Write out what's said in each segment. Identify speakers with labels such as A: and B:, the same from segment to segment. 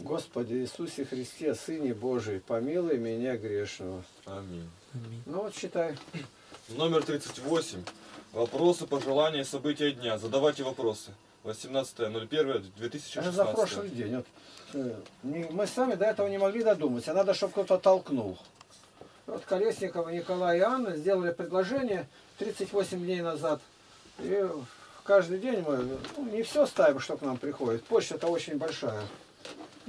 A: Господи Иисусе Христе, Сыне Божий, помилуй меня грешного.
B: Аминь.
A: Ну вот читай.
B: Номер 38. Вопросы, пожелания, события дня. Задавайте вопросы.
A: Это за прошлый
B: 18.01.2016.
A: день. Вот, э, мы сами до этого не могли додуматься. Надо, чтобы кто-то толкнул. Вот Колесникова Николай и Анна сделали предложение 38 дней назад. И каждый день мы ну, не все ставим, что к нам приходит. Почта-то очень большая.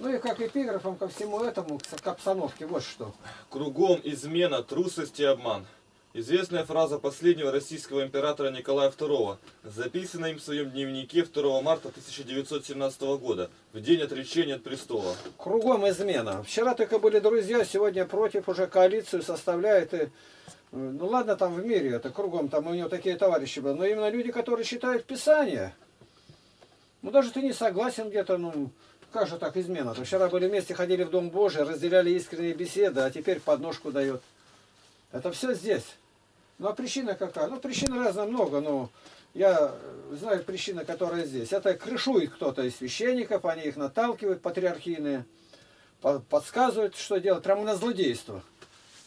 A: Ну и как эпиграфом ко всему этому, к обстановке, вот что.
B: Кругом измена, трусость и обман. Известная фраза последнего российского императора Николая II, записанная им в своем дневнике 2 марта 1917 года, в день отречения от престола.
A: Кругом измена. Вчера только были друзья, сегодня против уже коалицию составляет. И, э, ну ладно, там в мире это кругом, там у него такие товарищи были, но именно люди, которые читают Писание. Ну даже ты не согласен где-то, ну как же так измена-то? Вчера были вместе, ходили в Дом Божий, разделяли искренние беседы, а теперь подножку дает. Это все здесь. Ну а причина какая? Ну причин разно много, но я знаю причины, которые здесь. Это крышует кто-то из священников, они их наталкивают, патриархийные, по- подсказывают, что делать. Прямо на злодейство.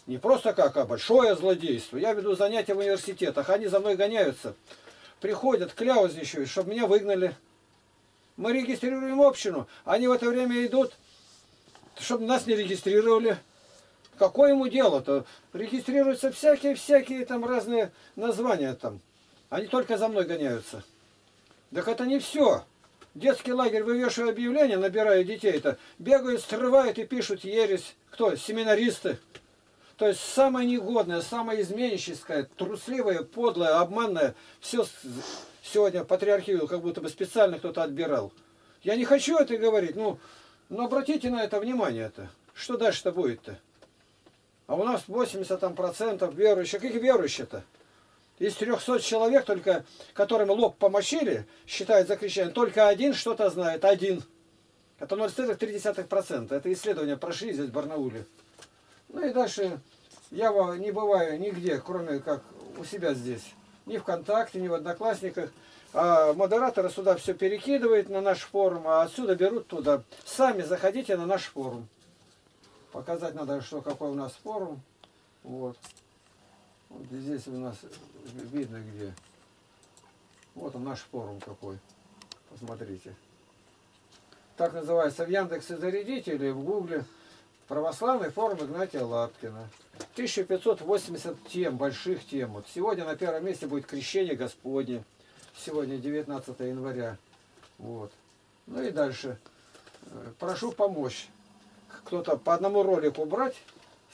A: Не просто как, а большое злодейство. Я веду занятия в университетах, они за мной гоняются. Приходят, кляузничают, чтобы меня выгнали. Мы регистрируем общину, они в это время идут, чтобы нас не регистрировали. Какое ему дело-то? Регистрируются всякие-всякие там разные названия там. Они только за мной гоняются. Так это не все. Детский лагерь вывешиваю объявления, набираю детей-то, бегают, срывают и пишут ересь. Кто? Семинаристы. То есть самое негодное, самое изменническое, трусливое, подлое, обманное, все сегодня патриархию как будто бы специально кто-то отбирал. Я не хочу это говорить, ну, но обратите на это внимание это. Что дальше-то будет-то? А у нас 80 там, процентов верующих. Каких верующих-то? Из 300 человек, только которым лоб помочили, считают за только один что-то знает. Один. Это 0,3%. Это исследования прошли здесь, в Барнауле. Ну и дальше я не бываю нигде, кроме как у себя здесь. Ни ВКонтакте, ни в Одноклассниках. А модераторы сюда все перекидывают на наш форум, а отсюда берут туда. Сами заходите на наш форум. Показать надо, что какой у нас форум. Вот. Вот здесь у нас видно где. Вот он наш форум какой. Посмотрите. Так называется в Яндексе зарядите или в Гугле. Православный форум Игнатия Лапкина. 1580 тем, больших тем. Вот сегодня на первом месте будет крещение Господне. Сегодня 19 января. Вот. Ну и дальше. Э, Прошу помочь. Кто-то по одному ролику брать,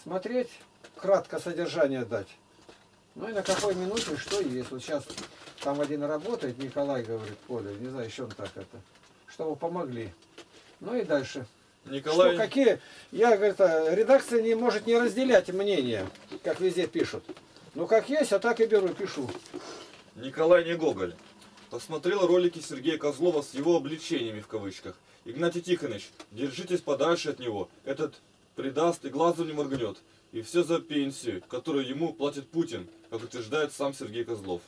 A: смотреть, кратко содержание дать. Ну и на какой минуте что есть. Вот сейчас там один работает, Николай говорит, Коля, не знаю, еще он так это. Чтобы помогли. Ну и дальше.
B: Николай,
A: Что какие? Я, говорит, а, редакция не может не разделять мнения, как везде пишут. Ну как есть, а так и беру, пишу.
B: Николай не Гоголь. Посмотрел ролики Сергея Козлова с его обличениями в кавычках. Игнатий Тихонович, держитесь подальше от него. Этот предаст и глазом не моргнет. И все за пенсию, которую ему платит Путин, как утверждает сам Сергей Козлов.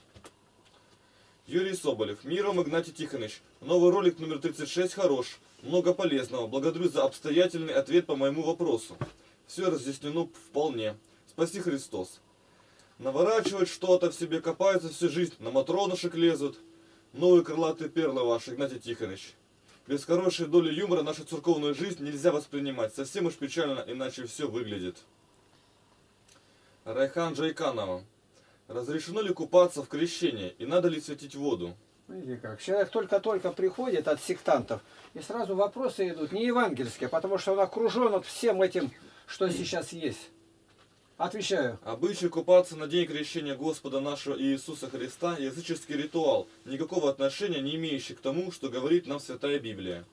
B: Юрий Соболев. Миром Игнатий Тихонович. Новый ролик номер 36 хорош. Много полезного. Благодарю за обстоятельный ответ по моему вопросу. Все разъяснено вполне. Спаси Христос. Наворачивают что-то в себе, копаются всю жизнь, на матронушек лезут. Новые крылатые перлы ваши, Игнатий Тихонович. Без хорошей доли юмора нашу церковную жизнь нельзя воспринимать. Совсем уж печально, иначе все выглядит. Райхан Джайканова. Разрешено ли купаться в крещении и надо ли светить воду?
A: Видите как, человек только-только приходит от сектантов, и сразу вопросы идут не евангельские, потому что он окружен вот всем этим, что сейчас есть. Отвечаю.
B: Обычай купаться на день крещения Господа нашего Иисуса Христа – языческий ритуал, никакого отношения не имеющий к тому, что говорит нам Святая Библия.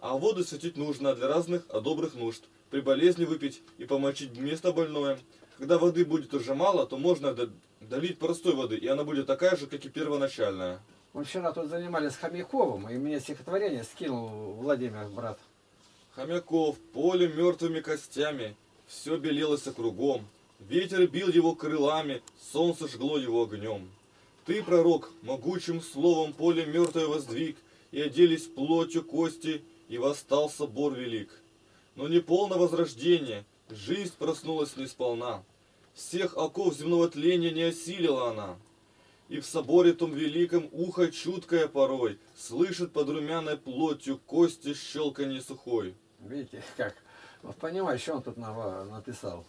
B: А воду светить нужно для разных а добрых нужд, при болезни выпить и помочить место больное. Когда воды будет уже мало, то можно до- долить простой воды, и она будет такая же, как и первоначальная.
A: Мы вчера тут занимались Хомяковым, и мне стихотворение скинул Владимир, брат.
B: Хомяков, поле мертвыми костями, все белелось кругом. Ветер бил его крылами, солнце жгло его огнем. Ты, пророк, могучим словом поле мертвое воздвиг, и оделись плотью кости, и восстал собор велик. Но не полно возрождение, жизнь проснулась не сполна. Всех оков земного тления не осилила она. И в соборе том великом ухо чуткое порой Слышит под румяной плотью кости щелканье сухой.
A: Видите, как? Вот понимаешь, что он тут на- написал.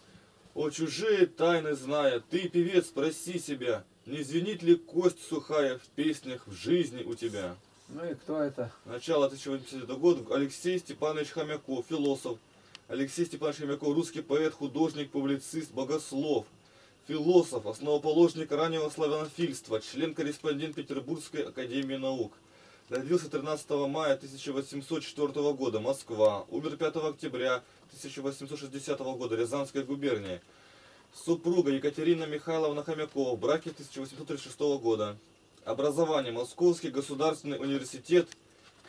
B: О, чужие тайны зная, ты, певец, спроси себя, Не звенит ли кость сухая в песнях в жизни у тебя?
A: Ну и кто это?
B: Начало 1850 года Алексей Степанович Хомяков, философ. Алексей Степанович Хомяков, русский поэт, художник, публицист, богослов. Философ, основоположник раннего славянофильства, член-корреспондент Петербургской академии наук. Родился 13 мая 1804 года, Москва. Умер 5 октября 1860 года, Рязанская губерния. Супруга Екатерина Михайловна Хомякова, в браке 1836 года. Образование. Московский государственный университет.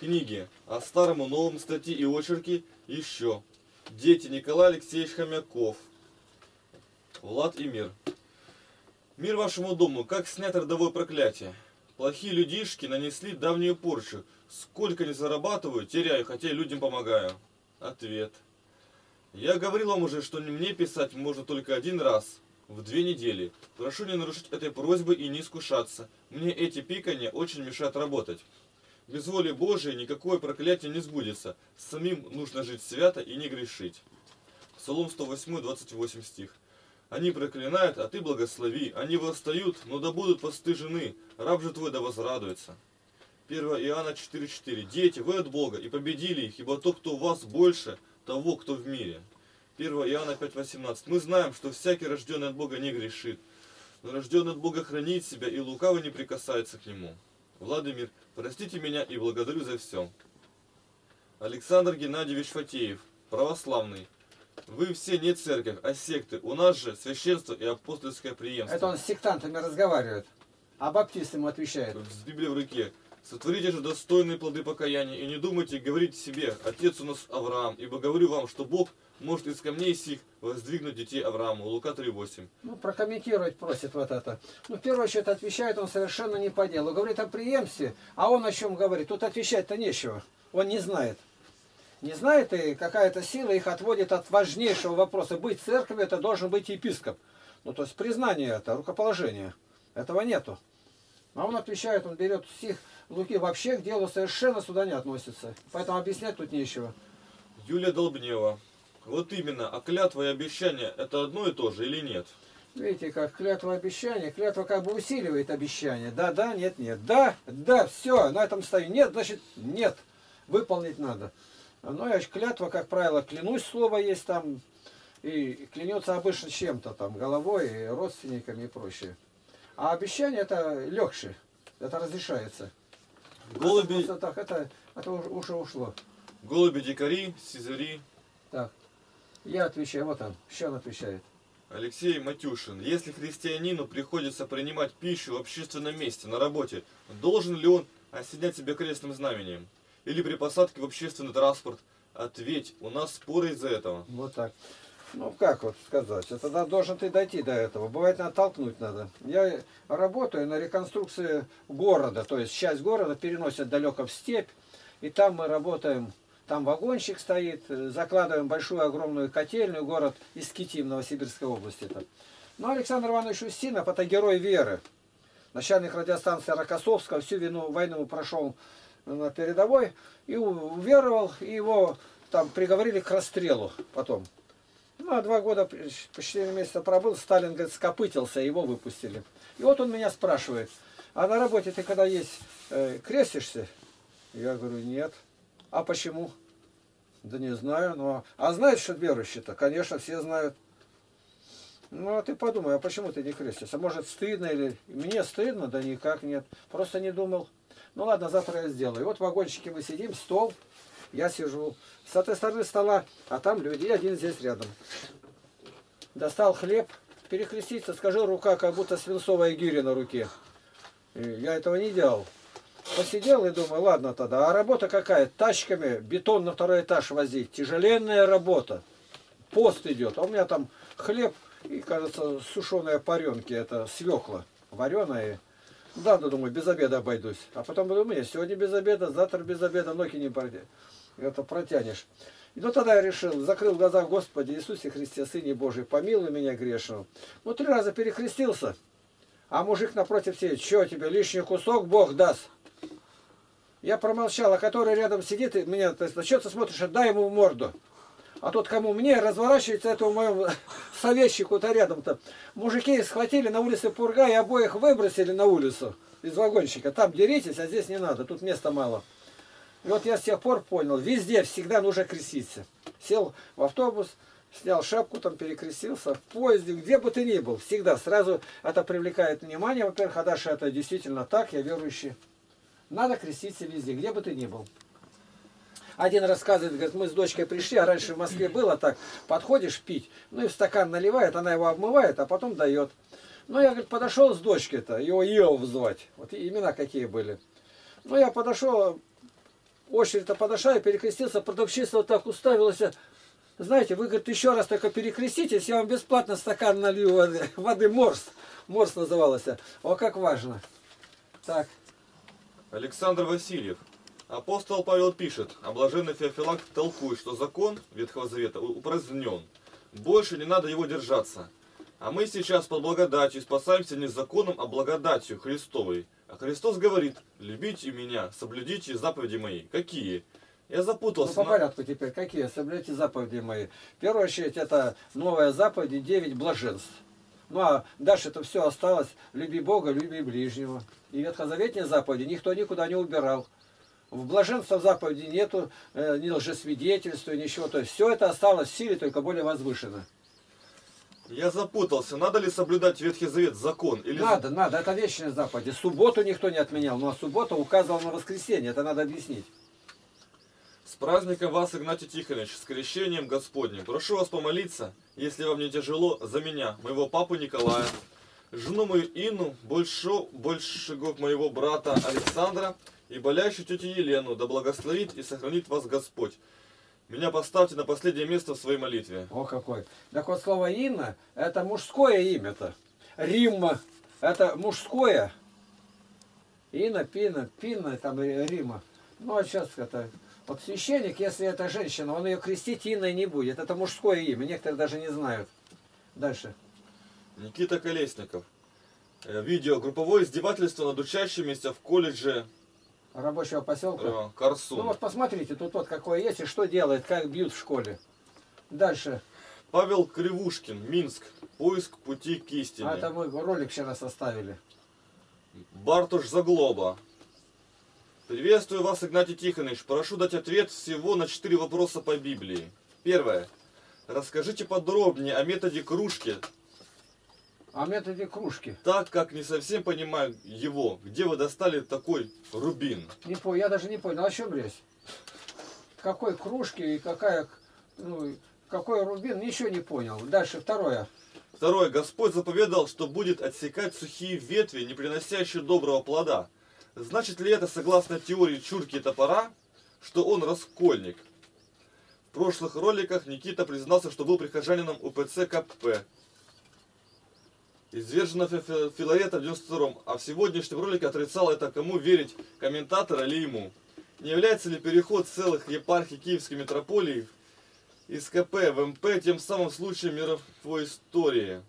B: Книги. О старом и новом статьи и очерки. Еще. Дети. Николай Алексеевич Хомяков. Влад и мир. Мир вашему дому. Как снять родовое проклятие? Плохие людишки нанесли давнюю порчу. Сколько не зарабатываю, теряю, хотя людям помогаю. Ответ. Я говорил вам уже, что мне писать можно только один раз, в две недели. Прошу не нарушить этой просьбы и не искушаться. Мне эти пикания очень мешают работать. Без воли Божией никакое проклятие не сбудется. Самим нужно жить свято и не грешить. Псалом 108, 28 стих. Они проклинают, а ты благослови. Они восстают, но да будут постыжены. Раб же твой да возрадуется. 1 Иоанна 4.4. Дети, вы от Бога, и победили их, ибо тот, кто у вас больше, того, кто в мире. 1 Иоанна 5.18. Мы знаем, что всякий рожденный от Бога не грешит, но рожденный от Бога хранит себя, и лукаво не прикасается к нему. Владимир, простите меня и благодарю за все. Александр Геннадьевич Фатеев, православный. Вы все не церковь, а секты. У нас же священство и апостольское преемство.
A: Это он с сектантами разговаривает. А баптист ему отвечает.
B: С Библией в руке. Сотворите же достойные плоды покаяния, и не думайте говорить себе, Отец у нас Авраам, ибо говорю вам, что Бог может из камней сих воздвигнуть детей Аврааму. Лука 3.8.
A: Ну, прокомментировать просит вот это. Ну, в первую очередь отвечает он совершенно не по делу. Говорит о преемстве, а он о чем говорит? Тут отвечать-то нечего. Он не знает. Не знает, и какая-то сила их отводит от важнейшего вопроса. Быть церковью, это должен быть епископ. Ну, то есть признание это, рукоположение. Этого нету. А он отвечает, он берет стих Луки вообще к делу совершенно сюда не относится. Поэтому объяснять тут нечего.
B: Юлия Долбнева. Вот именно, а клятва и обещание это одно и то же или нет?
A: Видите, как клятва обещания. Клятва как бы усиливает обещание. Да, да, нет, нет. Да, да, все, на этом стою. Нет, значит, нет. Выполнить надо. Ну, я клятва, как правило, клянусь, слово есть там. И клянется обычно чем-то там, головой, родственниками и прочее. А обещание это легче. Это разрешается.
B: Голуби,
A: Просто так, это, это уже, ушло.
B: голуби дикари, сизари.
A: Так. Я отвечаю, вот он, что он отвечает.
B: Алексей Матюшин. Если христианину приходится принимать пищу в общественном месте, на работе, должен ли он осенять себя крестным знамением? Или при посадке в общественный транспорт? Ответь, у нас споры из-за этого.
A: Вот так. Ну, как вот сказать, это должен ты дойти до этого. Бывает, натолкнуть надо. Я работаю на реконструкции города, то есть часть города переносят далеко в степь, и там мы работаем, там вагончик стоит, э, закладываем большую огромную котельную, город Искитим, Новосибирской области. Это. Ну, Александр Иванович Устинов, это герой веры. Начальник радиостанции Рокоссовского, всю вину, войну прошел на передовой, и уверовал, и его там приговорили к расстрелу потом. Ну, а два года, почти месяца пробыл, Сталин, говорит, скопытился, его выпустили. И вот он меня спрашивает, а на работе ты когда есть, э, крестишься? Я говорю, нет. А почему? Да не знаю, но... А знают, что верующие-то? Конечно, все знают. Ну, а ты подумай, а почему ты не крестишься? Может, стыдно или... Мне стыдно? Да никак нет. Просто не думал. Ну, ладно, завтра я сделаю. Вот в вагончике мы сидим, стол, я сижу. С этой стороны стола, а там люди, один здесь рядом. Достал хлеб, перекреститься, скажи, рука как будто свинцовая гиря на руке. И я этого не делал. Посидел и думаю, ладно тогда, а работа какая? Тачками бетон на второй этаж возить. Тяжеленная работа. Пост идет. А у меня там хлеб и, кажется, сушеные паренки, это свекла вареная. Да, ну, думаю, без обеда обойдусь. А потом думаю, сегодня без обеда, завтра без обеда, ноги не пройдет. это протянешь. И ну тогда я решил, закрыл глаза, Господи Иисусе Христе, Сыне Божий, помилуй меня грешного. Ну три раза перекрестился, а мужик напротив сидит, что тебе, лишний кусок Бог даст. Я промолчал, а который рядом сидит, и меня, то есть, на что ты смотришь, дай ему в морду. А тот, кому мне, разворачивается этому моему советчику-то рядом-то. Мужики схватили на улице пурга и обоих выбросили на улицу из вагончика. Там деритесь, а здесь не надо, тут места мало. И вот я с тех пор понял, везде всегда нужно креститься. Сел в автобус, снял шапку, там перекрестился, в поезде, где бы ты ни был, всегда сразу это привлекает внимание, во-первых, а дальше это действительно так, я верующий. Надо креститься везде, где бы ты ни был. Один рассказывает, говорит, мы с дочкой пришли, а раньше в Москве было так, подходишь пить, ну и в стакан наливает, она его обмывает, а потом дает. Ну, я, говорит, подошел с дочкой-то, его Иов звать, вот имена какие были. Ну, я подошел, очередь-то подошла, и перекрестился, продавщица вот так уставилась, знаете, вы, говорит, еще раз только перекреститесь, я вам бесплатно стакан налью воды, воды морс, морс называлась. О, как важно. Так.
B: Александр Васильев. Апостол Павел пишет, а блаженный Феофилак толкует, что закон Ветхого Завета упразднен. Больше не надо его держаться. А мы сейчас под благодатью спасаемся не законом, а благодатью Христовой. А Христос говорит, любите меня, соблюдите заповеди мои. Какие? Я запутался.
A: Ну, по порядку теперь. Какие? Соблюдите заповеди мои. В первую очередь, это новая заповедь, 9 блаженств. Ну, а дальше это все осталось. Люби Бога, люби ближнего. И ветхозаветные заповеди никто никуда не убирал. В блаженстве заповеди нету э, ни лжесвидетельства, ничего. То есть все это осталось в силе, только более возвышенно.
B: Я запутался. Надо ли соблюдать Ветхий Завет, закон? Или...
A: Надо, надо. Это вечная заповедь. Субботу никто не отменял, но суббота указывал на воскресенье. Это надо объяснить.
B: С праздником вас, Игнатий Тихонович, с крещением Господним. Прошу вас помолиться, если вам не тяжело, за меня, моего папу Николая, жену мою Инну, больше, большего моего брата Александра и болящую тетю Елену, да благословит и сохранит вас Господь. Меня поставьте на последнее место в своей молитве.
A: О, какой. Так вот, слово Инна, это мужское имя-то. Римма, это мужское. Инна, Пина, Пина, там Рима. Ну, а сейчас это вот священник, если это женщина, он ее крестить Инной не будет. Это мужское имя, некоторые даже не знают. Дальше.
B: Никита Колесников. Э, видео. Групповое издевательство над учащимися в колледже
A: Рабочего поселка.
B: э, Корсун.
A: Ну вот посмотрите, тут вот какое есть и что делает, как бьют в школе. Дальше.
B: Павел Кривушкин, Минск. Поиск пути к истине.
A: А это мы ролик вчера составили.
B: Бартуш Заглоба. Приветствую вас, Игнатий Тихонович. Прошу дать ответ всего на четыре вопроса по Библии. Первое. Расскажите подробнее о методе кружки,
A: О методе кружки.
B: так как не совсем понимаю его. Где вы достали такой рубин?
A: Не понял, я даже не понял, о чем речь? Какой кружки и какая, ну, какой рубин, ничего не понял. Дальше второе.
B: Второе. Господь заповедал, что будет отсекать сухие ветви, не приносящие доброго плода. Значит ли это, согласно теории чурки топора, что он раскольник? В прошлых роликах Никита признался, что был прихожанином УПЦ КП. Извержено Фи- Филарета в 92-м, а в сегодняшнем ролике отрицал это, кому верить, комментатор или ему. Не является ли переход целых епархий Киевской митрополии из КП в МП тем самым случаем мировой истории?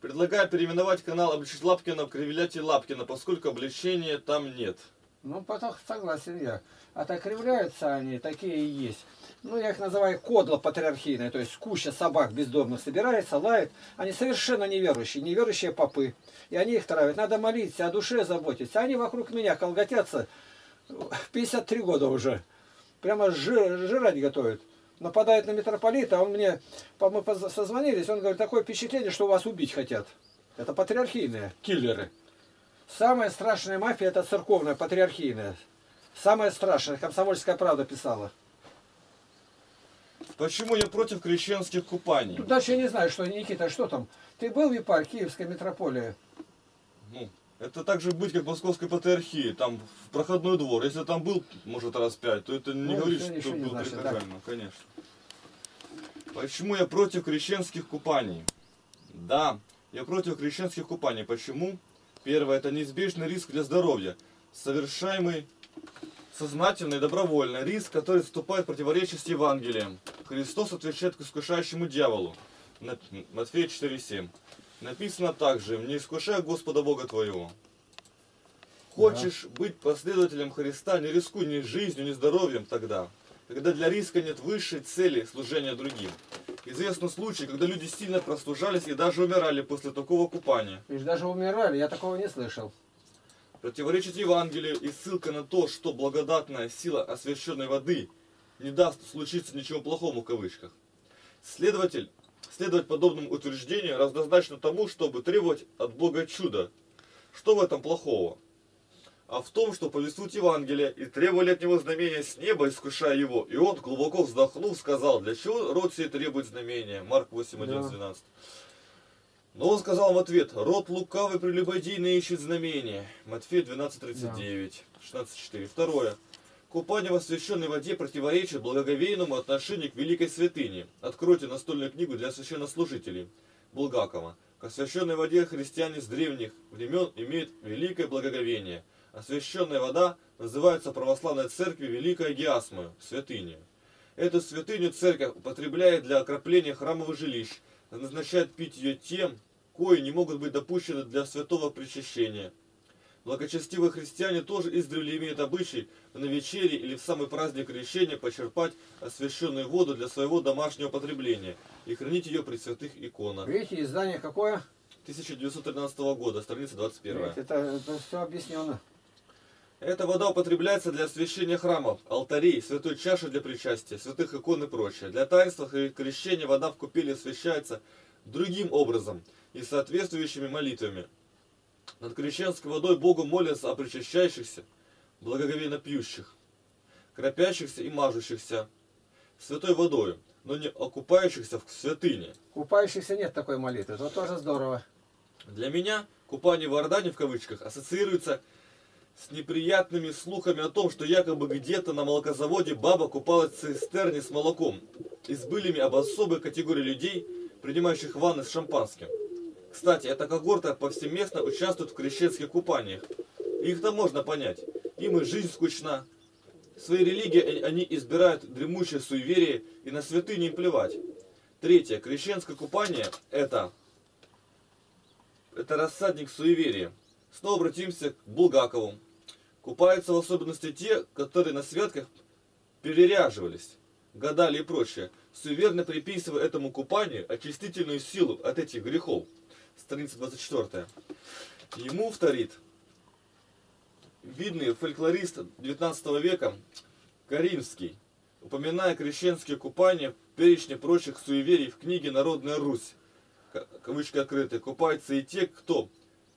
B: Предлагаю переименовать канал обличить Лапкина в Кривляти Лапкина, поскольку обличения там нет.
A: Ну, потом согласен я. А так кривляются они, такие и есть. Ну, я их называю кодло патриархийное, то есть куча собак бездомных собирается, лает. Они совершенно неверующие, неверующие попы. И они их травят. Надо молиться, о душе заботиться. Они вокруг меня колготятся 53 года уже. Прямо жир, жрать готовят. Нападает на митрополита, он мне, мы созвонились, он говорит, такое впечатление, что вас убить хотят. Это патриархийные киллеры. Самая страшная мафия это церковная, патриархийная. Самая страшная, комсомольская правда писала.
B: Почему я против крещенских купаний?
A: Ну, Дальше я не знаю, что, Никита, что там? Ты был в епарь Киевской митрополии?
B: Ну, это так же быть, как в Московской патриархии, там в проходной двор. Если там был, может, раз пять, то это не
A: Ну,
B: говорит, что
A: не
B: был
A: значит, да.
B: конечно. Почему я против крещенских купаний? Да, я против крещенских купаний. Почему? Первое, это неизбежный риск для здоровья, совершаемый Сознательно и добровольно. Риск, который вступает в противоречие с Евангелием. Христос отвечает к искушающему дьяволу. Матфея 4,7. Написано также, не искушай Господа Бога твоего. Хочешь быть последователем Христа, не рискуй ни жизнью, ни здоровьем тогда, когда для риска нет высшей цели служения другим. Известны случаи, когда люди сильно простужались и даже умирали после такого купания.
A: И даже умирали, я такого не слышал.
B: Противоречит Евангелию и ссылка на то, что благодатная сила освященной воды не даст случиться ничего плохому в кавычках. Следователь, следовать подобному утверждению равнозначно тому, чтобы требовать от Бога чуда. Что в этом плохого? А в том, что повествуют Евангелие и требовали от него знамения с неба, искушая его. И он, глубоко вздохнув, сказал, для чего род сей требует знамения? Марк 8, 11, 12. Но он сказал в ответ, род лукавый прелюбодейный ищет знамения. Матфея 12, 39, 16, 4. Второе. Купание в освященной воде противоречит благоговейному отношению к великой святыне. Откройте настольную книгу для священнослужителей Булгакова. К освященной воде христиане с древних времен имеют великое благоговение. Освященная вода называется православной церкви Великая Гиасмою, святыню. Эту святыню церковь употребляет для окропления храмовых жилищ, назначает пить ее тем, кои не могут быть допущены для святого причащения. Благочестивые христиане тоже издревле имеют обычай на вечере или в самый праздник крещения почерпать освященную воду для своего домашнего потребления и хранить ее при святых иконах.
A: Видите, издание какое?
B: 1913 года, страница 21.
A: Видите, Это, это все объяснено.
B: Эта вода употребляется для освящения храмов, алтарей, святой чаши для причастия, святых икон и прочее. Для таинства и крещения вода в купели освящается другим образом и соответствующими молитвами. Над крещенской водой Богу молятся о причащающихся, благоговейно пьющих, кропящихся и мажущихся святой водою, но не окупающихся в святыне.
A: Купающихся нет такой молитвы, это тоже здорово.
B: Для меня купание в Иордане в кавычках ассоциируется с неприятными слухами о том, что якобы где-то на молокозаводе баба купалась в цистерне с молоком и с былями об особой категории людей, принимающих ванны с шампанским. Кстати, эта когорта повсеместно участвует в крещенских купаниях. Их-то можно понять. Им и жизнь скучна. В своей религии они избирают дремучее суеверие и на святыни им плевать. Третье. Крещенское купание – это это рассадник суеверия. Снова обратимся к Булгакову. Купаются в особенности те, которые на святках переряживались, гадали и прочее, суеверно приписывая этому купанию очистительную силу от этих грехов. Страница 24. Ему вторит видный фольклорист 19 века Каримский, упоминая крещенские купания в перечне прочих суеверий в книге «Народная Русь», к- кавычки открыты, купаются и те, кто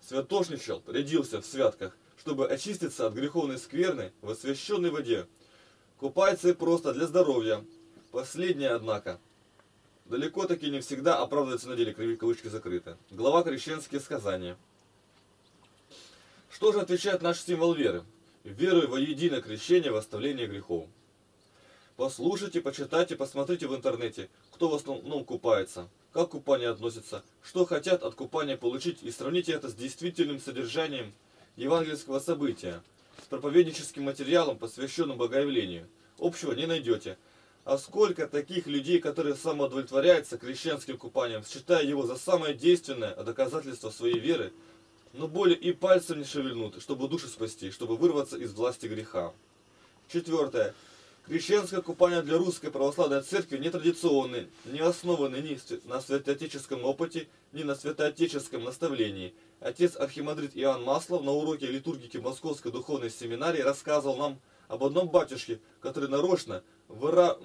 B: святошничал, рядился в святках, чтобы очиститься от греховной скверны в освященной воде. Купаются и просто для здоровья. Последнее, однако, далеко таки не всегда оправдывается на деле, кавычки закрыты. Глава крещенские сказания. Что же отвечает наш символ веры? Верую во единое крещение, в оставление грехов. Послушайте, почитайте, посмотрите в интернете, кто в основном купается, как купание относится, что хотят от купания получить и сравните это с действительным содержанием евангельского события, с проповедническим материалом, посвященным Богоявлению. Общего не найдете. А сколько таких людей, которые самоудовлетворяются крещенским купанием, считая его за самое действенное доказательство своей веры, но более и пальцем не шевельнут, чтобы душу спасти, чтобы вырваться из власти греха. Четвертое. Крещенское купание для русской православной церкви нетрадиционное, не основанное ни на святоотеческом опыте, ни на святоотеческом наставлении. Отец архимандрит Иоанн Маслов на уроке литургики Московской духовной семинарии рассказывал нам об одном батюшке, который нарочно выра...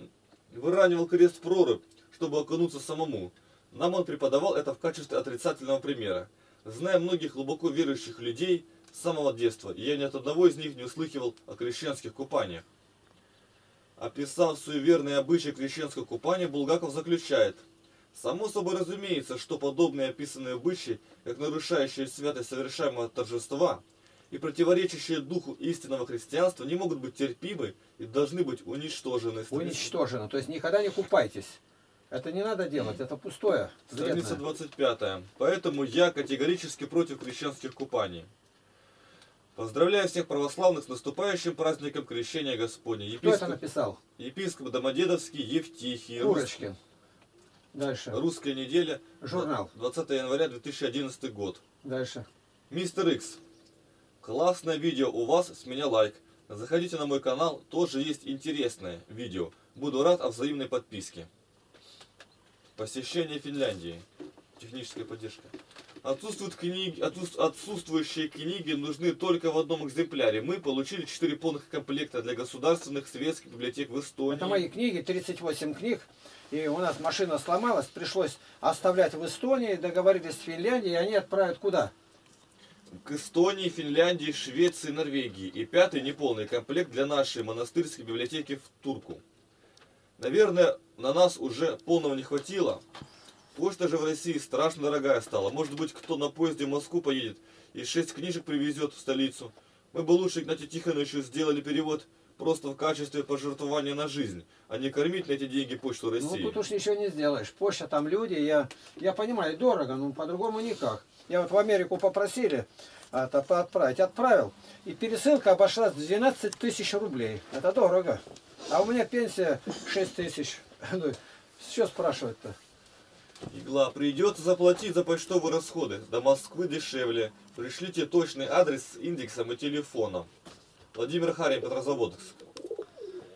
B: выранивал крест прорубь, чтобы окунуться самому. Нам он преподавал это в качестве отрицательного примера. Зная многих глубоко верующих людей с самого детства, я ни от одного из них не услыхивал о крещенских купаниях. Описав суеверные обычаи крещенского купания, Булгаков заключает. Само собой разумеется, что подобные описанные обычаи, как нарушающие святость совершаемого торжества и противоречащие духу истинного христианства, не могут быть терпимы и должны быть уничтожены.
A: Уничтожено. То есть никогда не купайтесь. Это не надо делать, это пустое.
B: Страница
A: вредное.
B: 25. Поэтому я категорически против крещенских купаний. Поздравляю всех православных с наступающим праздником Крещения Господня.
A: Кто это написал?
B: епископ Домодедовский Евтихий. Рус-
A: Курочкин. Дальше.
B: Русская неделя.
A: Журнал.
B: 20 января 2011 год.
A: Дальше.
B: Мистер Икс. Классное видео у вас, с меня лайк. Заходите на мой канал, тоже есть интересное видео. Буду рад о взаимной подписке. Посещение Финляндии. Техническая поддержка. Отсутствуют книги, отсутств- отсутствующие книги нужны только в одном экземпляре. Мы получили 4 полных комплекта для государственных советских библиотек в Эстонии.
A: Это мои книги, 38 книг. И у нас машина сломалась, пришлось оставлять в Эстонии, договорились с Финляндией, и они отправят куда?
B: К Эстонии, Финляндии, Швеции, Норвегии. И пятый неполный комплект для нашей монастырской библиотеки в Турку. Наверное, на нас уже полного не хватило. Почта же в России страшно дорогая стала. Может быть, кто на поезде в Москву поедет и шесть книжек привезет в столицу. Мы бы лучше Игнатию Тихоновичу сделали перевод просто в качестве пожертвования на жизнь, а не кормить на эти деньги почту
A: Ну,
B: России.
A: тут уж ничего не сделаешь. Почта там люди, я, я понимаю, дорого, но по-другому никак. Я вот в Америку попросили это, отправить. Отправил. И пересылка обошлась в 12 тысяч рублей. Это дорого. А у меня пенсия 6 тысяч. Ну, Что спрашивать-то?
B: Игла, придется заплатить за почтовые расходы. До Москвы дешевле. Пришлите точный адрес с индексом и телефоном. Владимир Харин, Петрозаводск.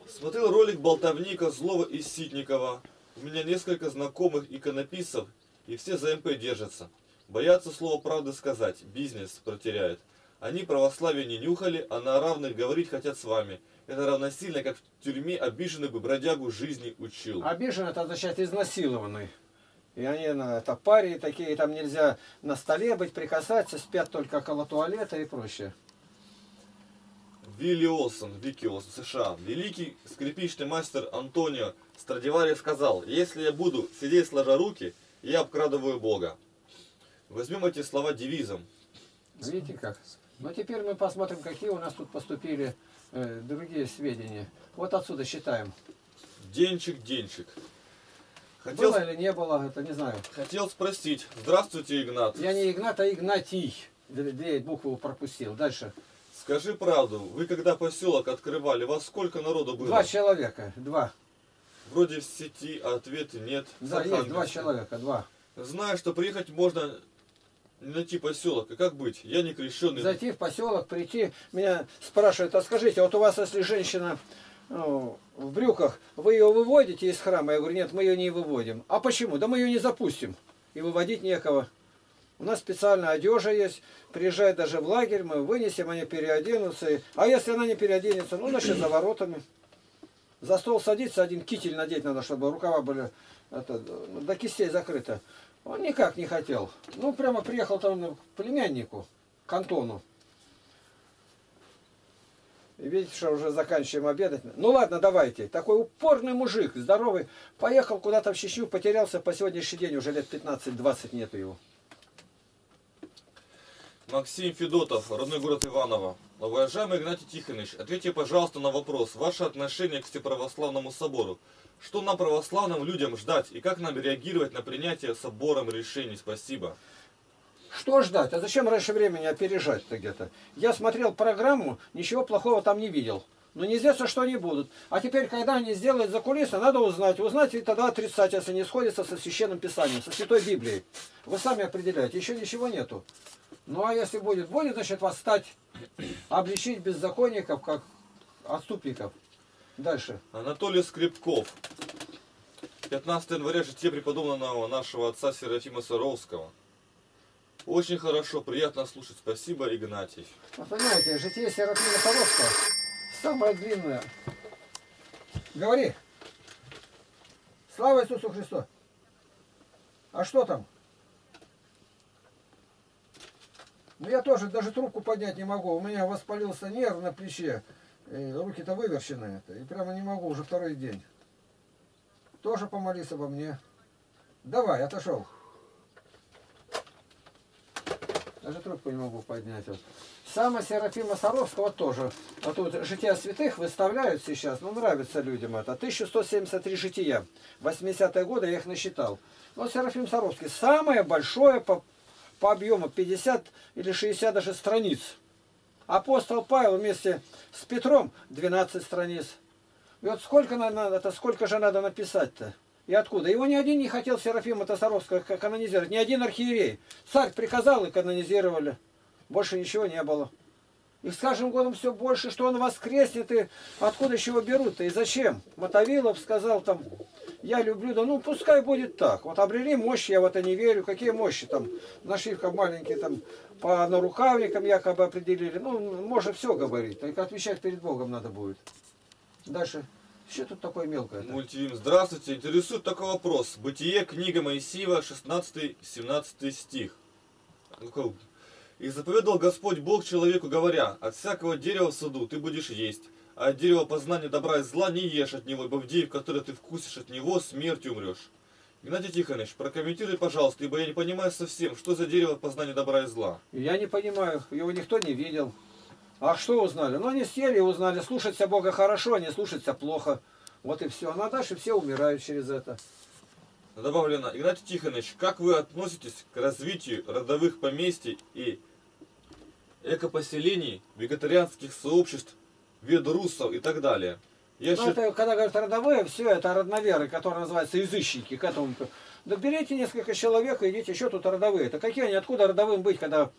B: Смотрел ролик болтовника Злова и Ситникова. У меня несколько знакомых иконописцев, и все за МП держатся. Боятся слова правды сказать, бизнес протеряют. Они православие не нюхали, а на равных говорить хотят с вами. Это равносильно, как в тюрьме обиженный бы бродягу жизни учил.
A: Обижен это означает изнасилованный. И они это пари такие, там нельзя на столе быть, прикасаться, спят только около туалета и прочее.
B: Вилли Олсон, Вики Олсон, США. Великий скрипичный мастер Антонио Страдивари сказал, если я буду сидеть сложа руки, я обкрадываю Бога. Возьмем эти слова девизом.
A: Видите как? Но теперь мы посмотрим, какие у нас тут поступили э, другие сведения. Вот отсюда считаем.
B: Денчик, денчик. Хотел,
A: Было или не было, это не знаю.
B: хотел спросить. Здравствуйте, Игнат.
A: Я не Игнат, а Игнатий. Две буквы пропустил. Дальше.
B: Скажи правду, вы когда поселок открывали, вас сколько народу было?
A: Два человека. Два.
B: Вроде в сети ответа нет.
A: Да, есть два человека. Два.
B: Знаю, что приехать можно найти поселок. И как быть? Я не крещенный.
A: Зайти в поселок, прийти. Меня спрашивают, а скажите, вот у вас, если женщина ну, в брюках, вы ее выводите из храма? Я говорю, нет, мы ее не выводим. А почему? Да мы ее не запустим. И выводить некого. У нас специальная одежа есть. Приезжает даже в лагерь, мы вынесем, они переоденутся. А если она не переоденется, ну, значит, за воротами. За стол садиться, один китель надеть надо, чтобы рукава были это, ну, до кистей закрыты. Он никак не хотел. Ну, прямо приехал там к племяннику, к Антону. И видите, что уже заканчиваем обедать. Ну ладно, давайте. Такой упорный мужик, здоровый. Поехал куда-то в Чечню, потерялся. По сегодняшний день уже лет 15-20 нету его.
B: Максим Федотов, родной город Иваново. Уважаемый Игнатий Тихонович, ответьте, пожалуйста, на вопрос. Ваше отношение к Всеправославному собору. Что нам, православным людям, ждать и как нам реагировать на принятие собором решений? Спасибо.
A: Что ждать? А зачем раньше времени опережать-то где-то? Я смотрел программу, ничего плохого там не видел. Но неизвестно, что они будут. А теперь, когда они сделают за кулисы, надо узнать. Узнать и тогда отрицать, если не сходится со священным писанием, со святой Библией. Вы сами определяете. Еще ничего нету. Ну а если будет, будет, значит, восстать, обличить беззаконников, как отступников. Дальше.
B: Анатолий Скрипков. 15 января житие преподобного нашего отца Серафима Саровского. Очень хорошо, приятно слушать. Спасибо, Игнатий.
A: Вот понимаете, житие Серафима Саровского самое длинное. Говори. Слава Иисусу Христу. А что там? Ну я тоже даже трубку поднять не могу. У меня воспалился нерв на плече. Руки-то выверчены. Это, и прямо не могу уже второй день. Тоже помолись обо мне. Давай, отошел. Даже трубку не могу поднять. Вот. Сама Серафима Саровского тоже. А тут жития святых выставляют сейчас. Ну, нравится людям это. 1173 жития. 80-е годы я их насчитал. Вот Серафим Саровский. Самое большое по, по объему 50 или 60 даже страниц. Апостол Павел вместе с Петром 12 страниц. И вот сколько надо, это сколько же надо написать-то? И откуда? Его ни один не хотел Серафима Тосоровского канонизировать, ни один архиерей. Царь приказал и канонизировали. Больше ничего не было. И с каждым годом все больше, что он воскреснет, и откуда еще его берут-то, и зачем? Мотовилов сказал там, я люблю, да ну пускай будет так. Вот обрели мощи, я в это не верю. Какие мощи там? Нашивка маленькие там по нарукавникам якобы определили. Ну, можно все говорить, только отвечать перед Богом надо будет. Дальше. Что тут такое мелкое? -то?
B: Здравствуйте. Интересует такой вопрос. Бытие, книга Моисеева, 16-17 стих. И заповедал Господь Бог человеку, говоря, от всякого дерева в саду ты будешь есть, а от дерева познания добра и зла не ешь от него, ибо в день, в который ты вкусишь от него, смерть умрешь. Геннадий Тихонович, прокомментируй, пожалуйста, ибо я не понимаю совсем, что за дерево познания добра и зла.
A: Я не понимаю, его никто не видел. А что узнали? Ну, они съели и узнали, слушаться Бога хорошо, а не слушаться плохо. Вот и все. Ну, а дальше все умирают через это.
B: Добавлено, Игнатий Тихонович, как вы относитесь к развитию родовых поместий и экопоселений, вегетарианских сообществ, ведрусов и так далее.
A: Я ну, счит... это, когда говорят родовые, все это родноверы, которые называются язычники, к этому. Да берите несколько человек и идите, еще тут родовые. Это какие они, откуда родовым быть, когда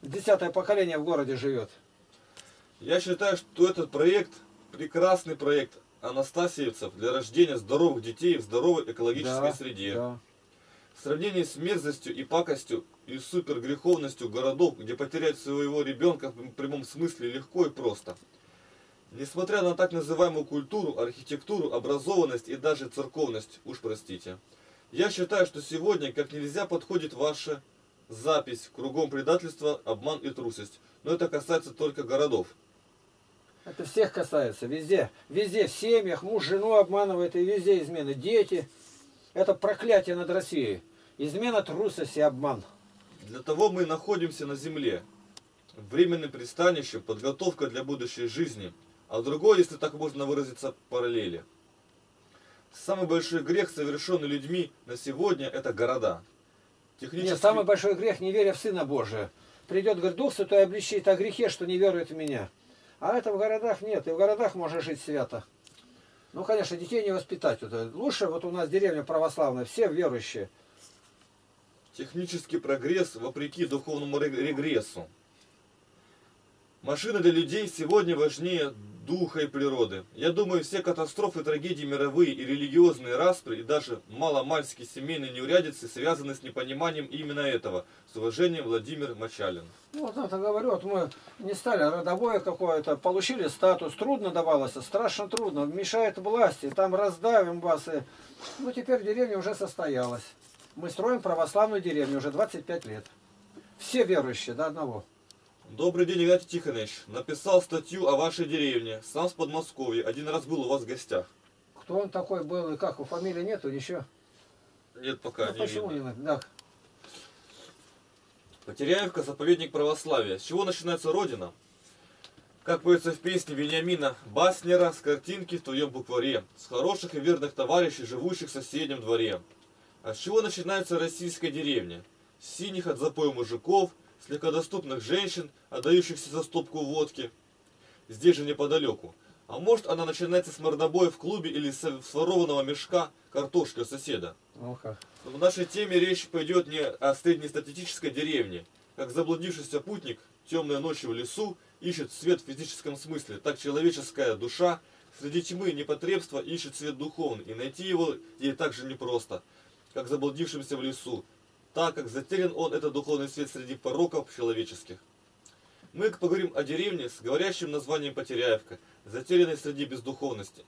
A: десятое поколение в городе живет?
B: Я считаю, что этот проект, прекрасный проект анастасиевцев для рождения здоровых детей в здоровой экологической да, среде. Да. В сравнении с мерзостью и пакостью и супергреховностью городов, где потерять своего ребенка в прямом смысле легко и просто. Несмотря на так называемую культуру, архитектуру, образованность и даже церковность, уж простите, я считаю, что сегодня как нельзя подходит ваша запись кругом предательства, обман и трусость. Но это касается только городов.
A: Это всех касается, везде. Везде, в семьях, муж жену обманывает, и везде измены. Дети. Это проклятие над Россией. Измена, трусость и обман.
B: Для того мы находимся на земле. Временное пристанище, подготовка для будущей жизни. А другое, если так можно выразиться, параллели. Самый большой грех, совершенный людьми на сегодня, это города.
A: Технически... Нет, самый большой грех, не веря в Сына Божия. Придет, говорит, Дух Святой обличит о грехе, что не верует в меня. А это в городах нет. И в городах можно жить свято. Ну, конечно, детей не воспитать. Лучше вот у нас деревня православная, все верующие.
B: Технический прогресс вопреки духовному регрессу. Машины для людей сегодня важнее духа и природы. Я думаю, все катастрофы, трагедии мировые и религиозные распри, и даже маломальские семейные неурядицы связаны с непониманием именно этого. С уважением, Владимир Мачалин.
A: Ну, вот это говорю, вот мы не стали родовое какое-то, получили статус, трудно давалось, страшно трудно, мешает власти, там раздавим вас. И... Ну, теперь деревня уже состоялась. Мы строим православную деревню уже 25 лет. Все верующие до одного.
B: Добрый день, Игнатий Тихонович. Написал статью о вашей деревне. Сам с Подмосковья. Один раз был у вас в гостях.
A: Кто он такой был и как? У фамилии нету еще?
B: Нет, пока ну,
A: не почему видно. не Да.
B: Потеряевка – заповедник православия. С чего начинается Родина? Как поется в песне Вениамина Баснера с картинки в твоем букваре, с хороших и верных товарищей, живущих в соседнем дворе. А с чего начинается российская деревня? С синих от запоя мужиков, с легкодоступных женщин, отдающихся за стопку водки. Здесь же неподалеку. А может она начинается с мордобоя в клубе или с сворованного мешка картошки у соседа.
A: Ох.
B: В нашей теме речь пойдет не о среднестатистической деревне. Как заблудившийся путник темной ночью в лесу ищет свет в физическом смысле, так человеческая душа среди тьмы непотребства ищет свет духовный, и найти его ей также непросто, как заблудившимся в лесу, так как затерян он, этот духовный свет, среди пороков человеческих. Мы поговорим о деревне с говорящим названием Потеряевка, затерянной среди бездуховности.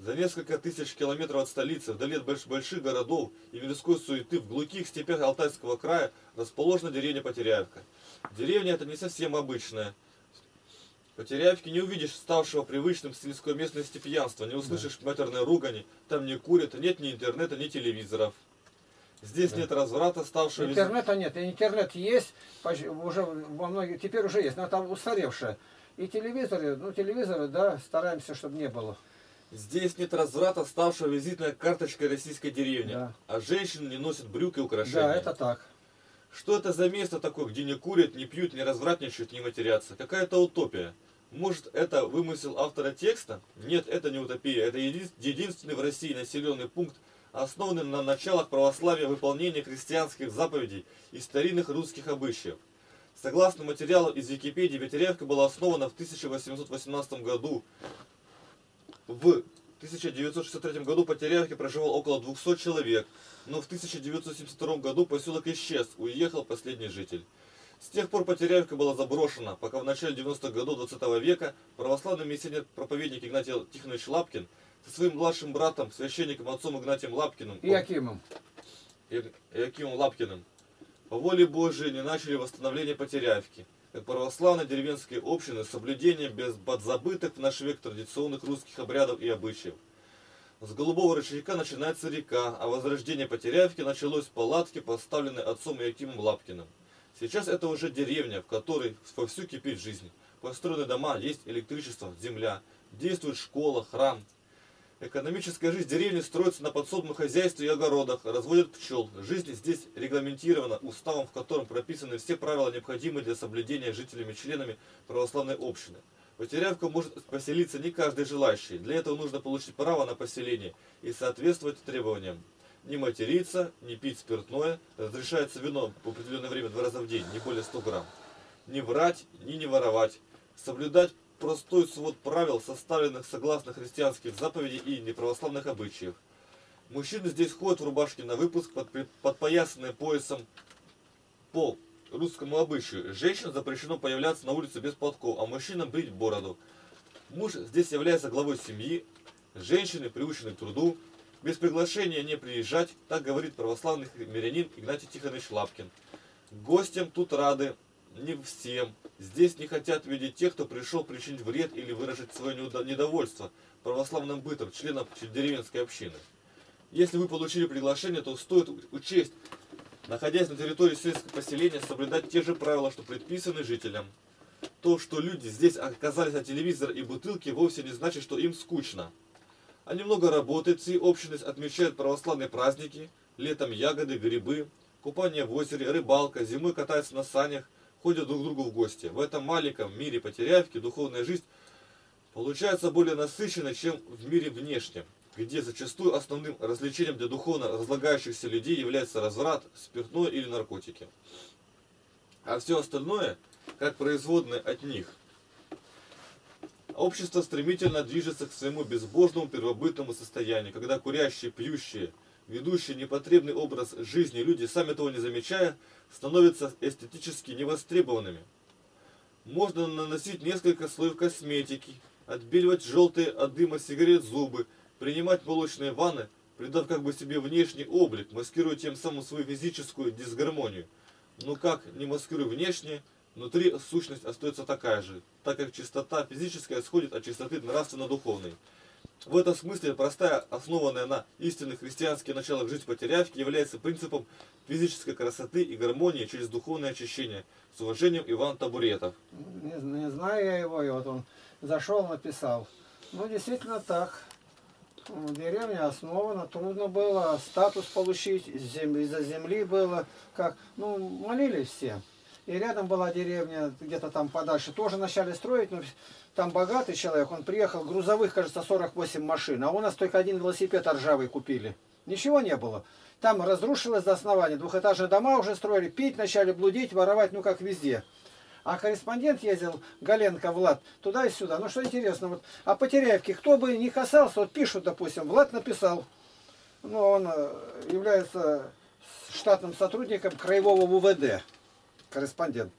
B: За несколько тысяч километров от столицы, вдали от больших городов и мирской суеты, в глухих степях Алтайского края расположена деревня Потеряевка. Деревня эта не совсем обычная. В Потеряевке не увидишь ставшего привычным сельской местности пьянства, не услышишь да. матерной ругани, там не курят, нет ни интернета, ни телевизоров. Здесь да. нет разврата, ставшего...
A: Интернета нет. Интернет есть, уже во многих, теперь уже есть, но там устаревшее. И телевизоры, ну телевизоры, да, стараемся, чтобы не было.
B: Здесь нет разврата, ставшего визитной карточкой российской деревни. Да. А женщины не носят брюк и украшения.
A: Да, это так.
B: Что это за место такое, где не курят, не пьют, не развратничают, не матерятся? Какая-то утопия. Может, это вымысел автора текста? Нет, это не утопия. Это единственный в России населенный пункт, основанный на началах православия выполнения христианских заповедей и старинных русских обычаев. Согласно материалу из Википедии, Ветеревка была основана в 1818 году. В 1963 году по Терявке проживал около 200 человек, но в 1972 году поселок исчез, уехал последний житель. С тех пор Потеряевка была заброшена, пока в начале 90-х годов 20 -го века православный миссионер-проповедник Игнатий Тихонович Лапкин со своим младшим братом, священником отцом Игнатием Лапкиным,
A: Иакимом.
B: Иакимом Лапкиным, по воле Божией не начали восстановление Потеряевки, как православной деревенской общины с соблюдением без подзабытых в наш век традиционных русских обрядов и обычаев. С голубого ручейка начинается река, а возрождение Потеряевки началось в палатке, поставленной отцом Иакимом Лапкиным. Сейчас это уже деревня, в которой вовсю кипит жизнь. Построены дома, есть электричество, земля, действует школа, храм. Экономическая жизнь деревни строится на подсобном хозяйстве и огородах, разводят пчел. Жизнь здесь регламентирована уставом, в котором прописаны все правила, необходимые для соблюдения жителями-членами православной общины. Потерявка может поселиться не каждый желающий. Для этого нужно получить право на поселение и соответствовать требованиям не материться, не пить спиртное, разрешается вино в определенное время два раза в день, не более 100 грамм. Не врать, ни не воровать, соблюдать простой свод правил, составленных согласно христианских заповедей и неправославных обычаев. Мужчины здесь ходят в рубашке на выпуск, под, подпоясанные поясом по русскому обычаю. Женщинам запрещено появляться на улице без платков, а мужчинам брить бороду. Муж здесь является главой семьи, женщины приучены к труду, без приглашения не приезжать, так говорит православный мирянин Игнатий Тихонович Лапкин. Гостям тут рады не всем. Здесь не хотят видеть тех, кто пришел причинить вред или выразить свое недовольство православным бытом членов деревенской общины. Если вы получили приглашение, то стоит учесть, находясь на территории сельского поселения, соблюдать те же правила, что предписаны жителям. То, что люди здесь оказались от телевизора и бутылки, вовсе не значит, что им скучно. Они много работают, всей общины отмечают православные праздники, летом ягоды, грибы, купание в озере, рыбалка, зимой катаются на санях, ходят друг к другу в гости. В этом маленьком мире потерявки духовная жизнь получается более насыщенной, чем в мире внешнем, где зачастую основным развлечением для духовно разлагающихся людей является разврат, спиртное или наркотики. А все остальное, как производное от них – Общество стремительно движется к своему безбожному первобытному состоянию, когда курящие, пьющие, ведущие непотребный образ жизни люди, сами того не замечая, становятся эстетически невостребованными. Можно наносить несколько слоев косметики, отбеливать желтые от дыма сигарет зубы, принимать молочные ванны, придав как бы себе внешний облик, маскируя тем самым свою физическую дисгармонию. Но как не маскируя внешне, внутри сущность остается такая же, так как чистота физическая сходит от чистоты нравственно-духовной. В этом смысле простая, основанная на истинных христианских началах жизнь потерявки, является принципом физической красоты и гармонии через духовное очищение. С уважением Иван Табуретов.
A: Не, не знаю я его, и вот он зашел, написал. Ну, действительно так. Деревня основана, трудно было статус получить, из-за земли было, как, ну, молились все. И рядом была деревня, где-то там подальше, тоже начали строить, но там богатый человек, он приехал, грузовых, кажется, 48 машин, а у нас только один велосипед ржавый купили. Ничего не было. Там разрушилось до основания, двухэтажные дома уже строили, пить начали, блудить, воровать, ну как везде. А корреспондент ездил, Галенко Влад, туда и сюда. Ну что интересно, вот, а по Теряевке, кто бы не касался, вот пишут, допустим, Влад написал, ну он э, является штатным сотрудником краевого УВД корреспондент.